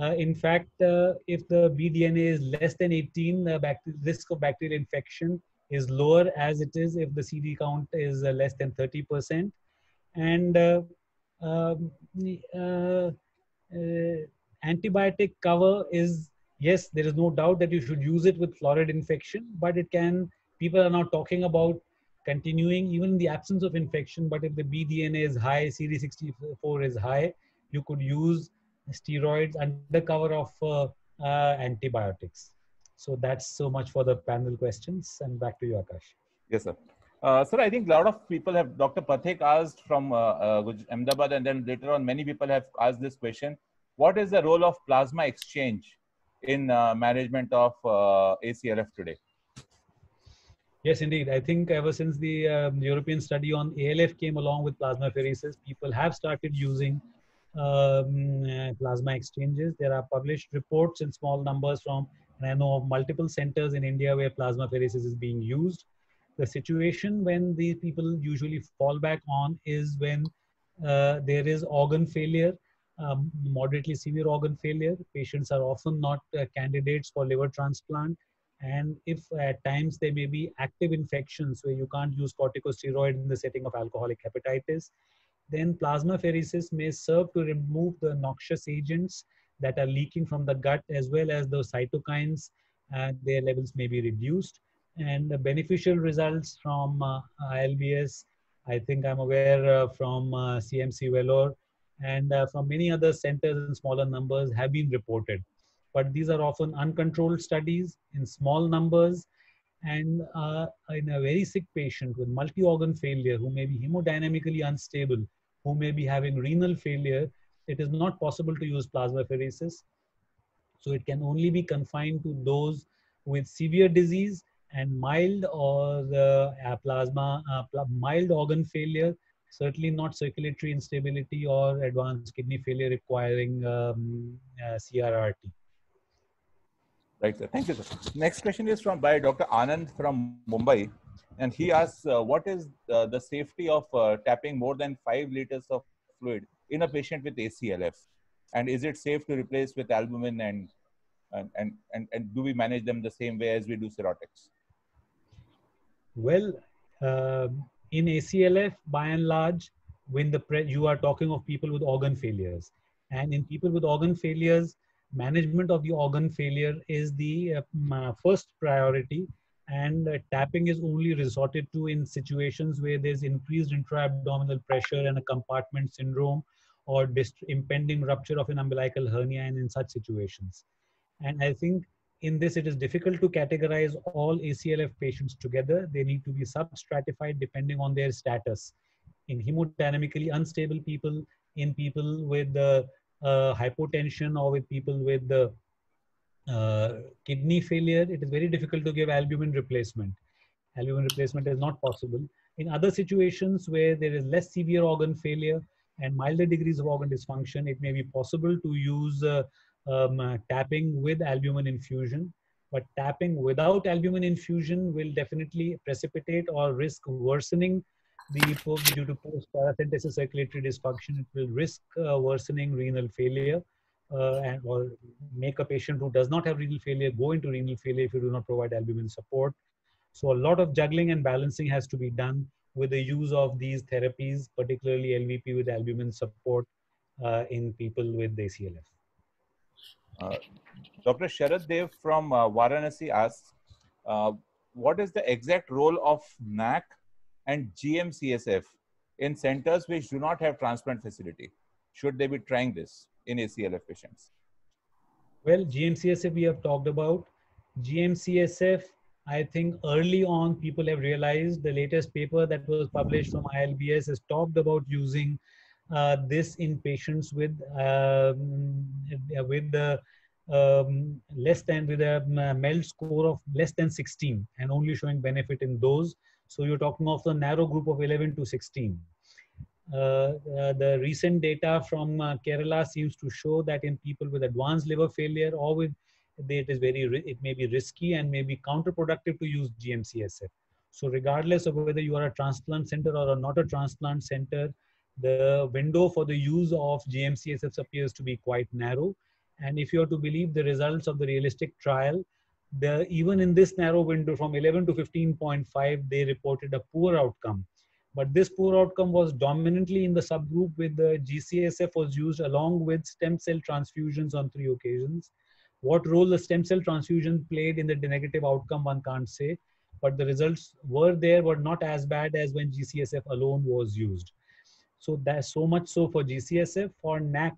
Uh, in fact, uh, if the BDNA is less than 18, the risk of bacterial infection is lower as it is if the CD count is uh, less than 30%. And uh, um, uh, antibiotic cover is, yes, there is no doubt that you should use it with florid infection, but it can, people are now talking about continuing even in the absence of infection. But if the BDNA is high, CD64 is high, you could use steroids under cover of uh, uh, antibiotics. So that's so much for the panel questions. And back to you, Akash. Yes, sir. Uh, sir, I think a lot of people have, Dr. Pathak asked from uh, uh, Ahmedabad, and then later on, many people have asked this question. What is the role of plasma exchange in uh, management of uh, ACLF today? Yes, indeed. I think ever since the um, European study on ALF came along with plasmapheresis, people have started using um, plasma exchanges. There are published reports in small numbers from, and I know of multiple centers in India where plasmapheresis is being used. The situation when these people usually fall back on is when uh, there is organ failure, um, moderately severe organ failure. Patients are often not uh, candidates for liver transplant and if at times there may be active infections where you can't use corticosteroid in the setting of alcoholic hepatitis, then plasmapheresis may serve to remove the noxious agents that are leaking from the gut as well as the cytokines and their levels may be reduced. And the beneficial results from uh, ILBS, I think I'm aware uh, from uh, CMC Vellore and uh, from many other centers in smaller numbers have been reported but these are often uncontrolled studies in small numbers and uh, in a very sick patient with multi-organ failure who may be hemodynamically unstable, who may be having renal failure, it is not possible to use plasmapheresis. So it can only be confined to those with severe disease and mild or uh, plasma, uh, mild organ failure, certainly not circulatory instability or advanced kidney failure requiring um, uh, CRRT. Right, sir. Thank you, sir. Next question is from by Dr. Anand from Mumbai, and he asks, uh, "What is uh, the safety of uh, tapping more than five liters of fluid in a patient with ACLF, and is it safe to replace with albumin and and and and, and do we manage them the same way as we do cirrhotics?" Well, um, in ACLF, by and large, when the you are talking of people with organ failures, and in people with organ failures management of the organ failure is the uh, first priority and uh, tapping is only resorted to in situations where there's increased intra-abdominal pressure and a compartment syndrome or impending rupture of an umbilical hernia and in such situations. And I think in this, it is difficult to categorize all ACLF patients together. They need to be sub-stratified depending on their status. In hemodynamically unstable people, in people with the uh, hypotension or with people with the uh, kidney failure, it is very difficult to give albumin replacement. Albumin replacement is not possible. In other situations where there is less severe organ failure and milder degrees of organ dysfunction, it may be possible to use uh, um, uh, tapping with albumin infusion. But tapping without albumin infusion will definitely precipitate or risk worsening the due to post paracentesis circulatory dysfunction, it will risk uh, worsening renal failure. uh, and or make a patient who does not have renal failure go into renal failure if you do not provide albumin support. So a lot of juggling and balancing has to be done with the use of these therapies, particularly LVP with albumin support uh, in people with ACLF. Uh, Dr. Sharad Dev from uh, Varanasi asks, uh, what is the exact role of NAC and GMCSF in centers which do not have transplant facility? Should they be trying this in ACLF patients? Well, GMCSF we have talked about. GMCSF, I think early on people have realized the latest paper that was published from ILBS has talked about using this in patients with um, with the um, less than with a MELD score of less than 16 and only showing benefit in those. So you're talking of the narrow group of 11 to 16. Uh, uh, the recent data from uh, Kerala seems to show that in people with advanced liver failure or with it is very it may be risky and may be counterproductive to use GMCSF. So regardless of whether you are a transplant center or not a transplant center, the window for the use of GMCSF appears to be quite narrow. And if you are to believe the results of the realistic trial, the, even in this narrow window from 11 to 15.5, they reported a poor outcome. But this poor outcome was dominantly in the subgroup with the GCSF was used along with stem cell transfusions on three occasions. What role the stem cell transfusion played in the negative outcome, one can't say. But the results were there, but not as bad as when GCSF alone was used. So that's so much so for GCSF. For NAC,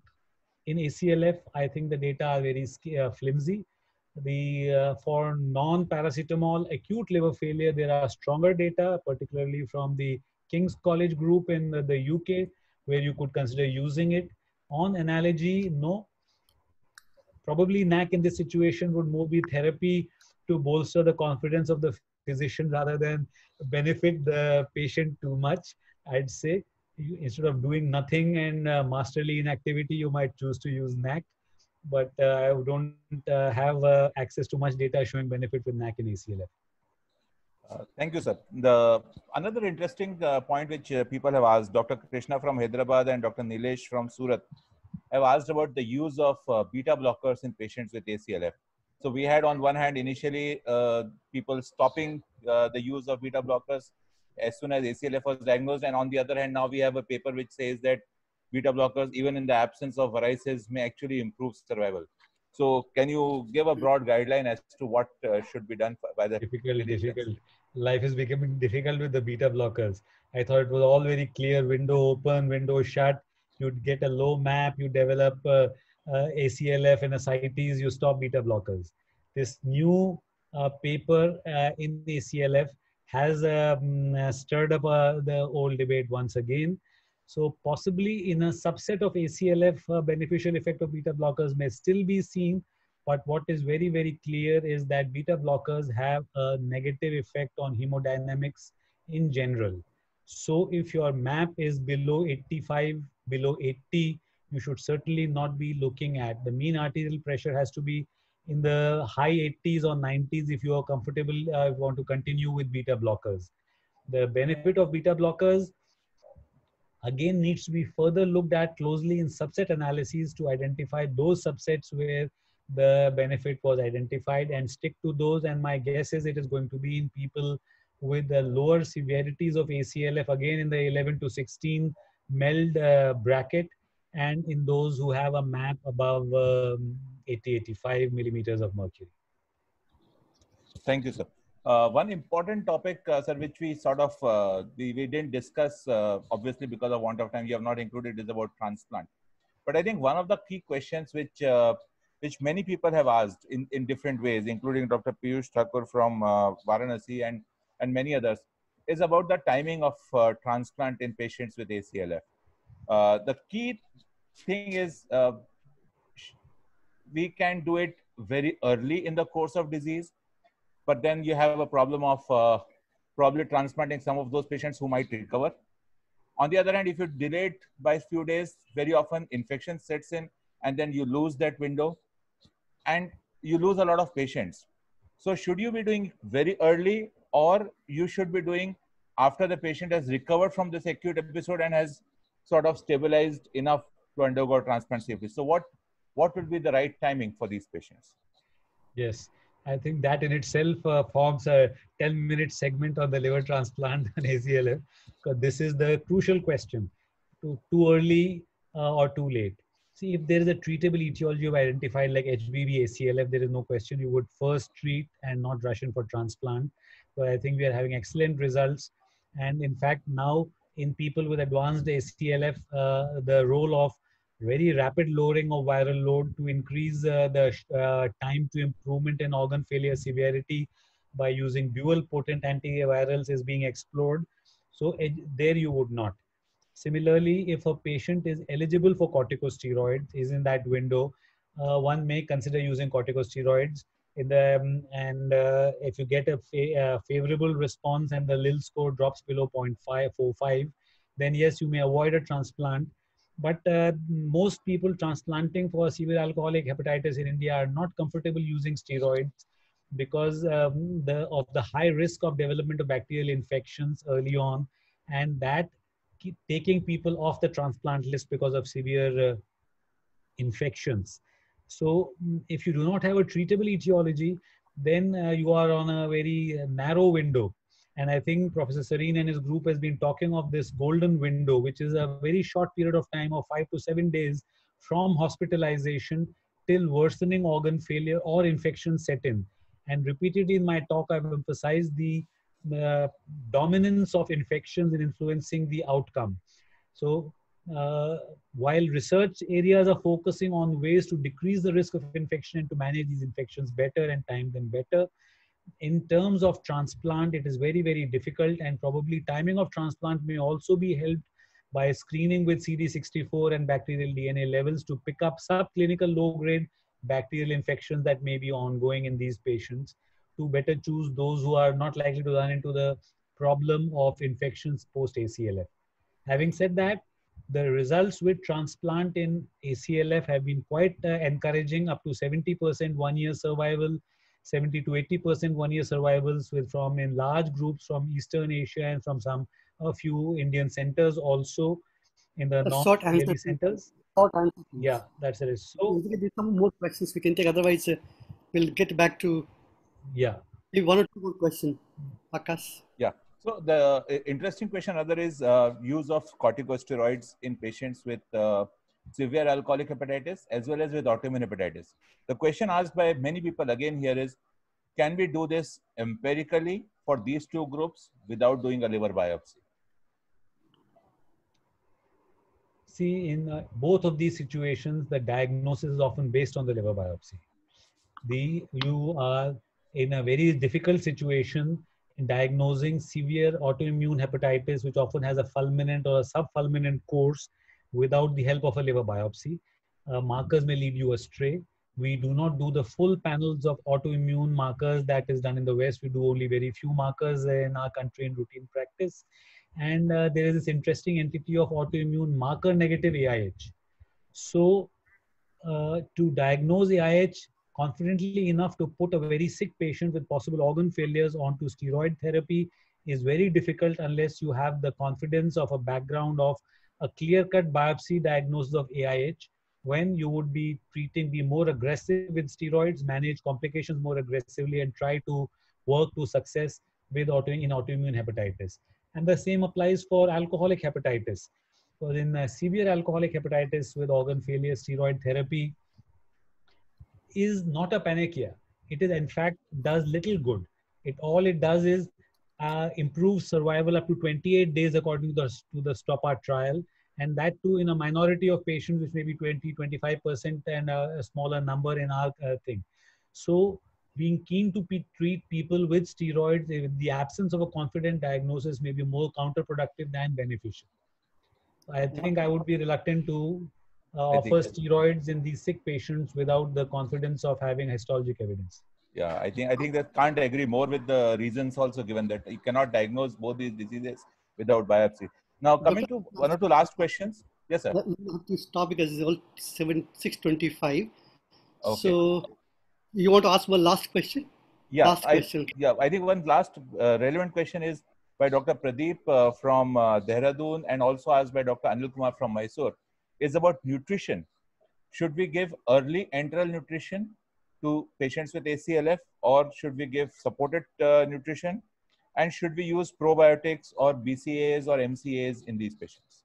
in ACLF, I think the data are very uh, flimsy. The uh, for non-paracetamol acute liver failure, there are stronger data, particularly from the King's College group in the, the UK, where you could consider using it. On analogy, no. Probably NAC in this situation would more be therapy to bolster the confidence of the physician rather than benefit the patient too much, I'd say you, instead of doing nothing and uh, masterly inactivity, you might choose to use NAC. But uh, I don't uh, have uh, access to much data showing benefit with NAC in ACLF. Uh, thank you, sir. The another interesting uh, point which people have asked, Dr. Krishna from Hyderabad and Dr. Nilesh from Surat, have asked about the use of beta blockers in patients with ACLF. So we had on one hand initially people stopping the use of beta blockers as soon as ACLF was diagnosed. And on the other hand, now we have a paper which says that beta blockers, even in the absence of varices, may actually improve survival. So, can you give a broad guideline as to what uh, should be done by the difficult? Difficult. Life is becoming difficult with the beta blockers. I thought it was all very clear: window open, window shut. You'd get a low map. You develop uh, uh, ACLF and ascites. You stop beta blockers. This new uh, paper uh, in the ACLF has um, uh, stirred up uh, the old debate once again. So possibly in a subset of ACLF, uh, beneficial effect of beta blockers may still be seen, but what is very, very clear is that beta blockers have a negative effect on hemodynamics in general. So if your MAP is below 85, below 80, you should certainly not be looking at. The mean arterial pressure has to be in the high 80s or 90s if you are comfortable uh, want to continue with beta blockers. The benefit of beta blockers again needs to be further looked at closely in subset analyses to identify those subsets where the benefit was identified and stick to those. And my guess is it is going to be in people with the lower severities of ACLF, again in the 11 to 16 MELD uh, bracket, and in those who have a MAP above um, 80, 85 millimeters of mercury. Thank you, sir. Uh, one important topic, uh, sir, which we sort of uh, we, we didn't discuss, uh, obviously because of want of time, you have not included, is about transplant. But I think one of the key questions which uh, which many people have asked in, in different ways, including Dr. Piyush Thakur from uh, Varanasi and and many others, is about the timing of transplant in patients with ACLF. The key thing is we can do it very early in the course of disease, but then you have a problem of uh, probably transplanting some of those patients who might recover. On the other hand, if you delay it by a few days, very often infection sets in and then you lose that window and you lose a lot of patients. So should you be doing very early or you should be doing after the patient has recovered from this acute episode and has sort of stabilized enough to undergo transplant safely. So what what would be the right timing for these patients? Yes, I think that in itself uh, forms a 10 minute segment on the liver transplant and ACLF because this is the crucial question too, too early uh, or too late. See, if there is a treatable etiology of identified like HBV, ACLF, there is no question you would first treat and not rush in for transplant. So I think we are having excellent results. And in fact, now in people with advanced ACLF, uh, the role of very rapid lowering of viral load to increase uh, the uh, time to improvement in organ failure severity by using dual potent antivirals is being explored. So there you would not. Similarly, if a patient is eligible for corticosteroids, is in that window, uh, one may consider using corticosteroids. The um, and uh, if you get a, fa a, favorable response and the Lille score drops below 0.545, then yes, you may avoid a transplant. But uh, most people transplanting for severe alcoholic hepatitis in India are not comfortable using steroids because um, the, of the high risk of development of bacterial infections early on, and that taking people off the transplant list because of severe uh, infections. So mm, if you do not have a treatable etiology, then uh, you are on a very uh, narrow window. And I think Professor Sarin and his group has been talking of this golden window, which is a very short period of time of five to seven days from hospitalization till worsening organ failure or infection set in. And repeatedly in my talk, I've emphasized the the dominance of infections in influencing the outcome. So uh, Uh, while research areas are focusing on ways to decrease the risk of infection and to manage these infections better and time them better, in terms of transplant, it is very, very difficult and probably timing of transplant may also be helped by screening with CD64 and bacterial DNA levels to pick up subclinical low-grade bacterial infections that may be ongoing in these patients to better choose those who are not likely to run into the problem of infections post ACLF. Having said that, the results with transplant in ACLF have been quite uh, encouraging, up to 70% one year survival, 70 to 80% one year survivals with from in large groups from Eastern Asia and from some a few Indian centers also in the short answer centers. Short answer. Yeah, that's it. So, there's some more questions we can take. Otherwise, uh, we'll get back to yeah. One or two more questions, Akash. Yeah. So the uh, interesting question other is uh, use of corticosteroids in patients with uh, severe alcoholic hepatitis as well as with autoimmune hepatitis. The question asked by many people again here is, can we do this empirically for these two groups without doing a liver biopsy? See, in uh, both of these situations, the diagnosis is often based on the liver biopsy. The you are in a very difficult situation in diagnosing severe autoimmune hepatitis, which often has a fulminant or a subfulminant course without the help of a liver biopsy. Uh, markers may lead you astray. We do not do the full panels of autoimmune markers that is done in the West. We do only very few markers in our country in routine practice. And uh, there is this interesting entity of autoimmune marker negative AIH. So uh, to diagnose AIH, confidently enough to put a very sick patient with possible organ failures onto steroid therapy is very difficult unless you have the confidence of a background of a clear-cut biopsy diagnosis of AIH when you would be treating, be more aggressive with steroids, manage complications more aggressively and try to work to success with auto, in autoimmune hepatitis. And the same applies for alcoholic hepatitis. Because in uh, severe alcoholic hepatitis with organ failure, steroid therapy is not a panacea. It is in fact does little good. It all it does is uh, improve survival up to 28 days according to the, to the trial. And that too in a minority of patients, which may be 20, 25% and a, a smaller number in our uh, thing. So being keen to treat people with steroids with the absence of a confident diagnosis may be more counterproductive than beneficial. I think I would be reluctant to offer steroids in these sick patients without the confidence of having histologic evidence. Yeah, I think I think that can't agree more with the reasons also given that you cannot diagnose both these diseases without biopsy. Now coming to one or two last questions. Yes, sir. Let me have to stop because it's all seven six twenty five. Okay. So you want to ask one last question? Yeah, last I, question. Yeah, I think one last uh, relevant question is by Dr. Pradeep uh, from uh, Dehradun and also asked by Dr. Anil Kumar from Mysore is about nutrition. should we give early enteral nutrition to patients with ACLF or should we give supported uh, nutrition? And should we use probiotics or BCAAs or MCAs in these patients?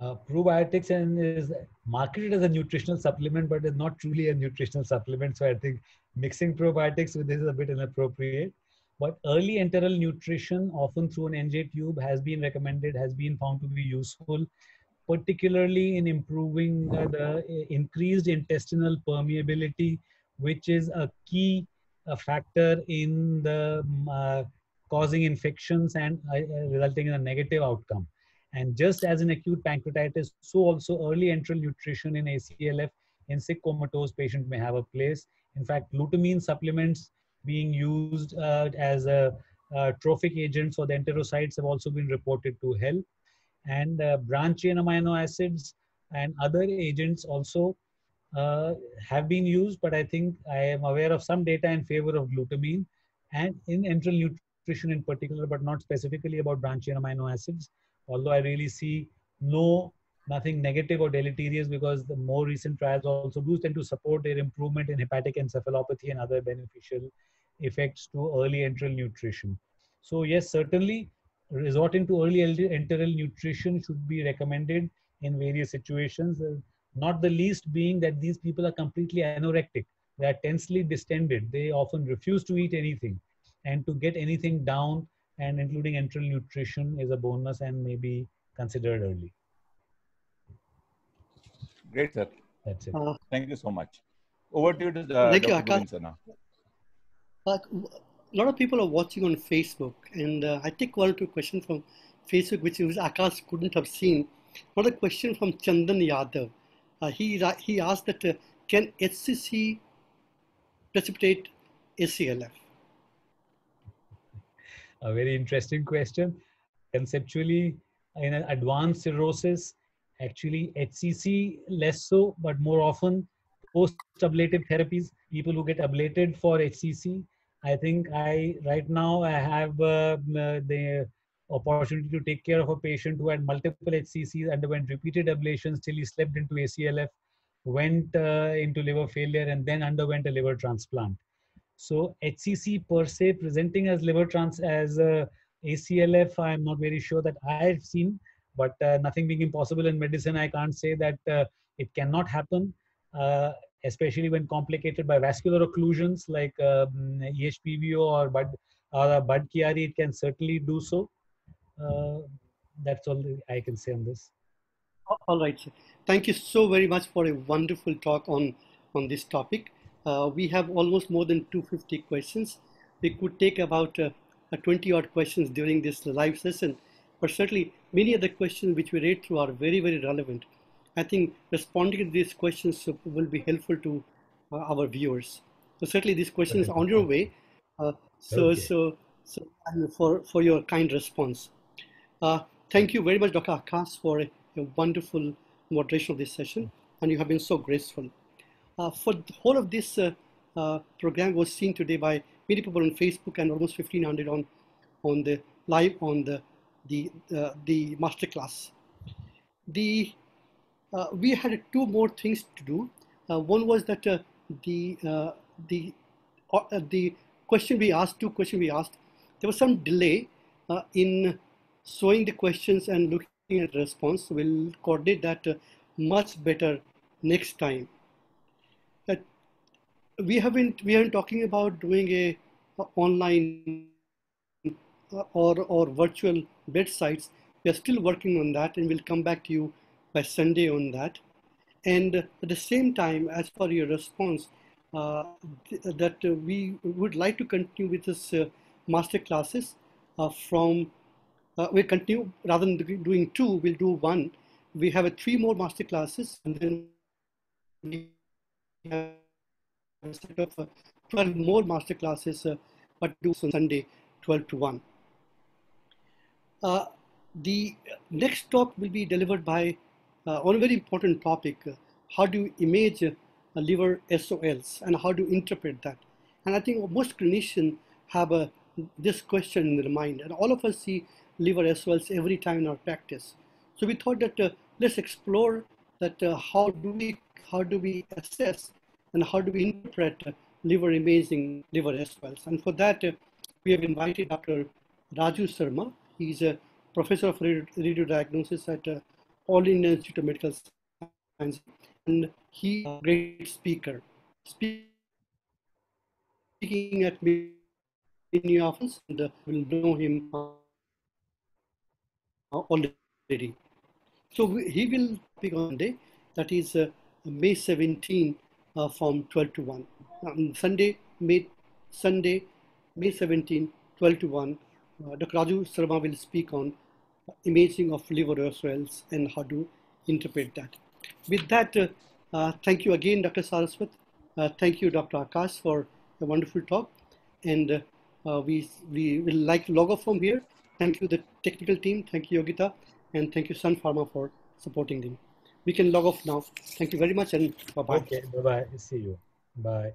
Uh, probiotics and is marketed as a nutritional supplement, but is not truly a nutritional supplement. So I think mixing probiotics with this is a bit inappropriate. But early enteral nutrition, often through an NJ tube, has been recommended, has been found to be useful, particularly in improving uh, the increased intestinal permeability, which is a key uh, factor in the um, uh, causing infections and uh, resulting in a negative outcome. And just as in acute pancreatitis, so also early enteral nutrition in ACLF in sick comatose patient may have a place. In fact, glutamine supplements being used uh, as a, trophic agents for the enterocytes have also been reported to help. And uh, branch chain amino acids and other agents also uh, have been used, but I think I am aware of some data in favor of glutamine and in enteral nutrition in particular, but not specifically about branch chain amino acids although I really see no nothing negative or deleterious because the more recent trials also do tend to support their improvement in hepatic encephalopathy and other beneficial effects to early enteral nutrition. So yes, certainly resorting to early enteral nutrition should be recommended in various situations, uh, not the least being that these people are completely anorectic. They are tensely distended. They often refuse to eat anything. And to get anything down and including enteral nutrition is a bonus and may be considered early. Great, sir. That's it. Uh, Thank you so much. Over to you, uh, Thank Dr. you, Govind, now. Uh, a lot of people are watching on Facebook, and uh, I take one or two questions from Facebook, which Akash couldn't have seen. One a question from Chandan Yadav. Uh, he, he asked that uh, can HCC precipitate ACLF? a very interesting question. Conceptually, in an advanced cirrhosis, actually HCC less so, but more often post-ablative therapies, people who get ablated for HCC. I think I right now I have uh, the opportunity to take care of a patient who had multiple HCCs, underwent repeated ablations till he slept into ACLF, went uh, into liver failure, and then underwent a liver transplant. So HCC per se presenting as liver trans as uh, ACLF, I'm not very sure that I've seen, but uh, nothing being impossible in medicine, I can't say that uh, it cannot happen, uh, especially when complicated by vascular occlusions like um, EHPVO or Bud, or Budd Chiari, it can certainly do so. Uh, that's all I can say on this. All right, sir. Thank you so very much for a wonderful talk on, on this topic. Uh, we have almost more than 250 questions. We could take about uh, 20 odd questions during this live session, but certainly many of the questions which we read through are very, very relevant. I think responding to these questions will be helpful to uh, our viewers. So certainly these questions are on your way. Uh, so, okay. so, so for, for your kind response. Uh, thank you very much, Dr. Akash, for a, a wonderful moderation of this session, and you have been so graceful. Uh, for the whole of this uh, uh, program was seen today by many people on Facebook and almost 1500 on, on the live on the, the, the masterclass. The, Uh, we had two more things to do. Uh, one was that uh, the, the, the question we asked, two questions we asked, there was some delay uh, in showing the questions and looking at response. We'll coordinate that uh, much better next time we have been we are talking about doing a, a online uh, or or virtual bedsides. We are still working on that, and we'll come back to you by Sunday on that. And at the same time, as for your response, uh, th that uh, we would like to continue with this uh, master classes uh, from. Uh, we continue rather than doing two, we'll do one. We have a three more master classes, and then we have set of uh, 12 more master classes, but do on Sunday, 12 to 1. Uh, the next talk will be delivered by, on a very important topic, how do you image liver SOLs and how do you interpret that? And I think most clinicians have this question in their mind, and all of us see liver SOLs every time in our practice. So we thought that uh, let's explore that uh, how do we how do we assess and how do we interpret uh, liver imaging liver S-wells? And for that, uh, we have invited Dr. Raju Sharma. He's a professor of radio diagnosis at uh, All India Institute of Medical Science, and he a great speaker. Speaking at many office, and uh, will know him uh, already. So he will speak on day, that is uh, May 17 uh, from 12 to 1. On Sunday, May, Sunday, May 17, 12 to 1, uh, Dr. Raju Sharma will speak on imaging of liver cells and how to interpret that. With that, uh, uh, thank you again, Dr. Saraswat. Uh, thank you, Dr. Akash, for a wonderful talk. And uh, we, we will like log off from here. Thank you, the technical team. Thank you, Yogita. And thank you, Sun Pharma, for supporting them. We can log off now. Thank you very much and bye-bye. Okay, bye-bye. See you. Bye.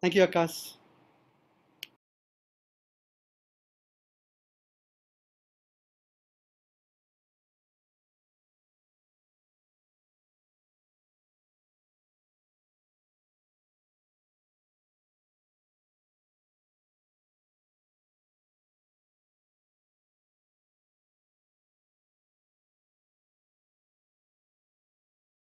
Thank you, Akash.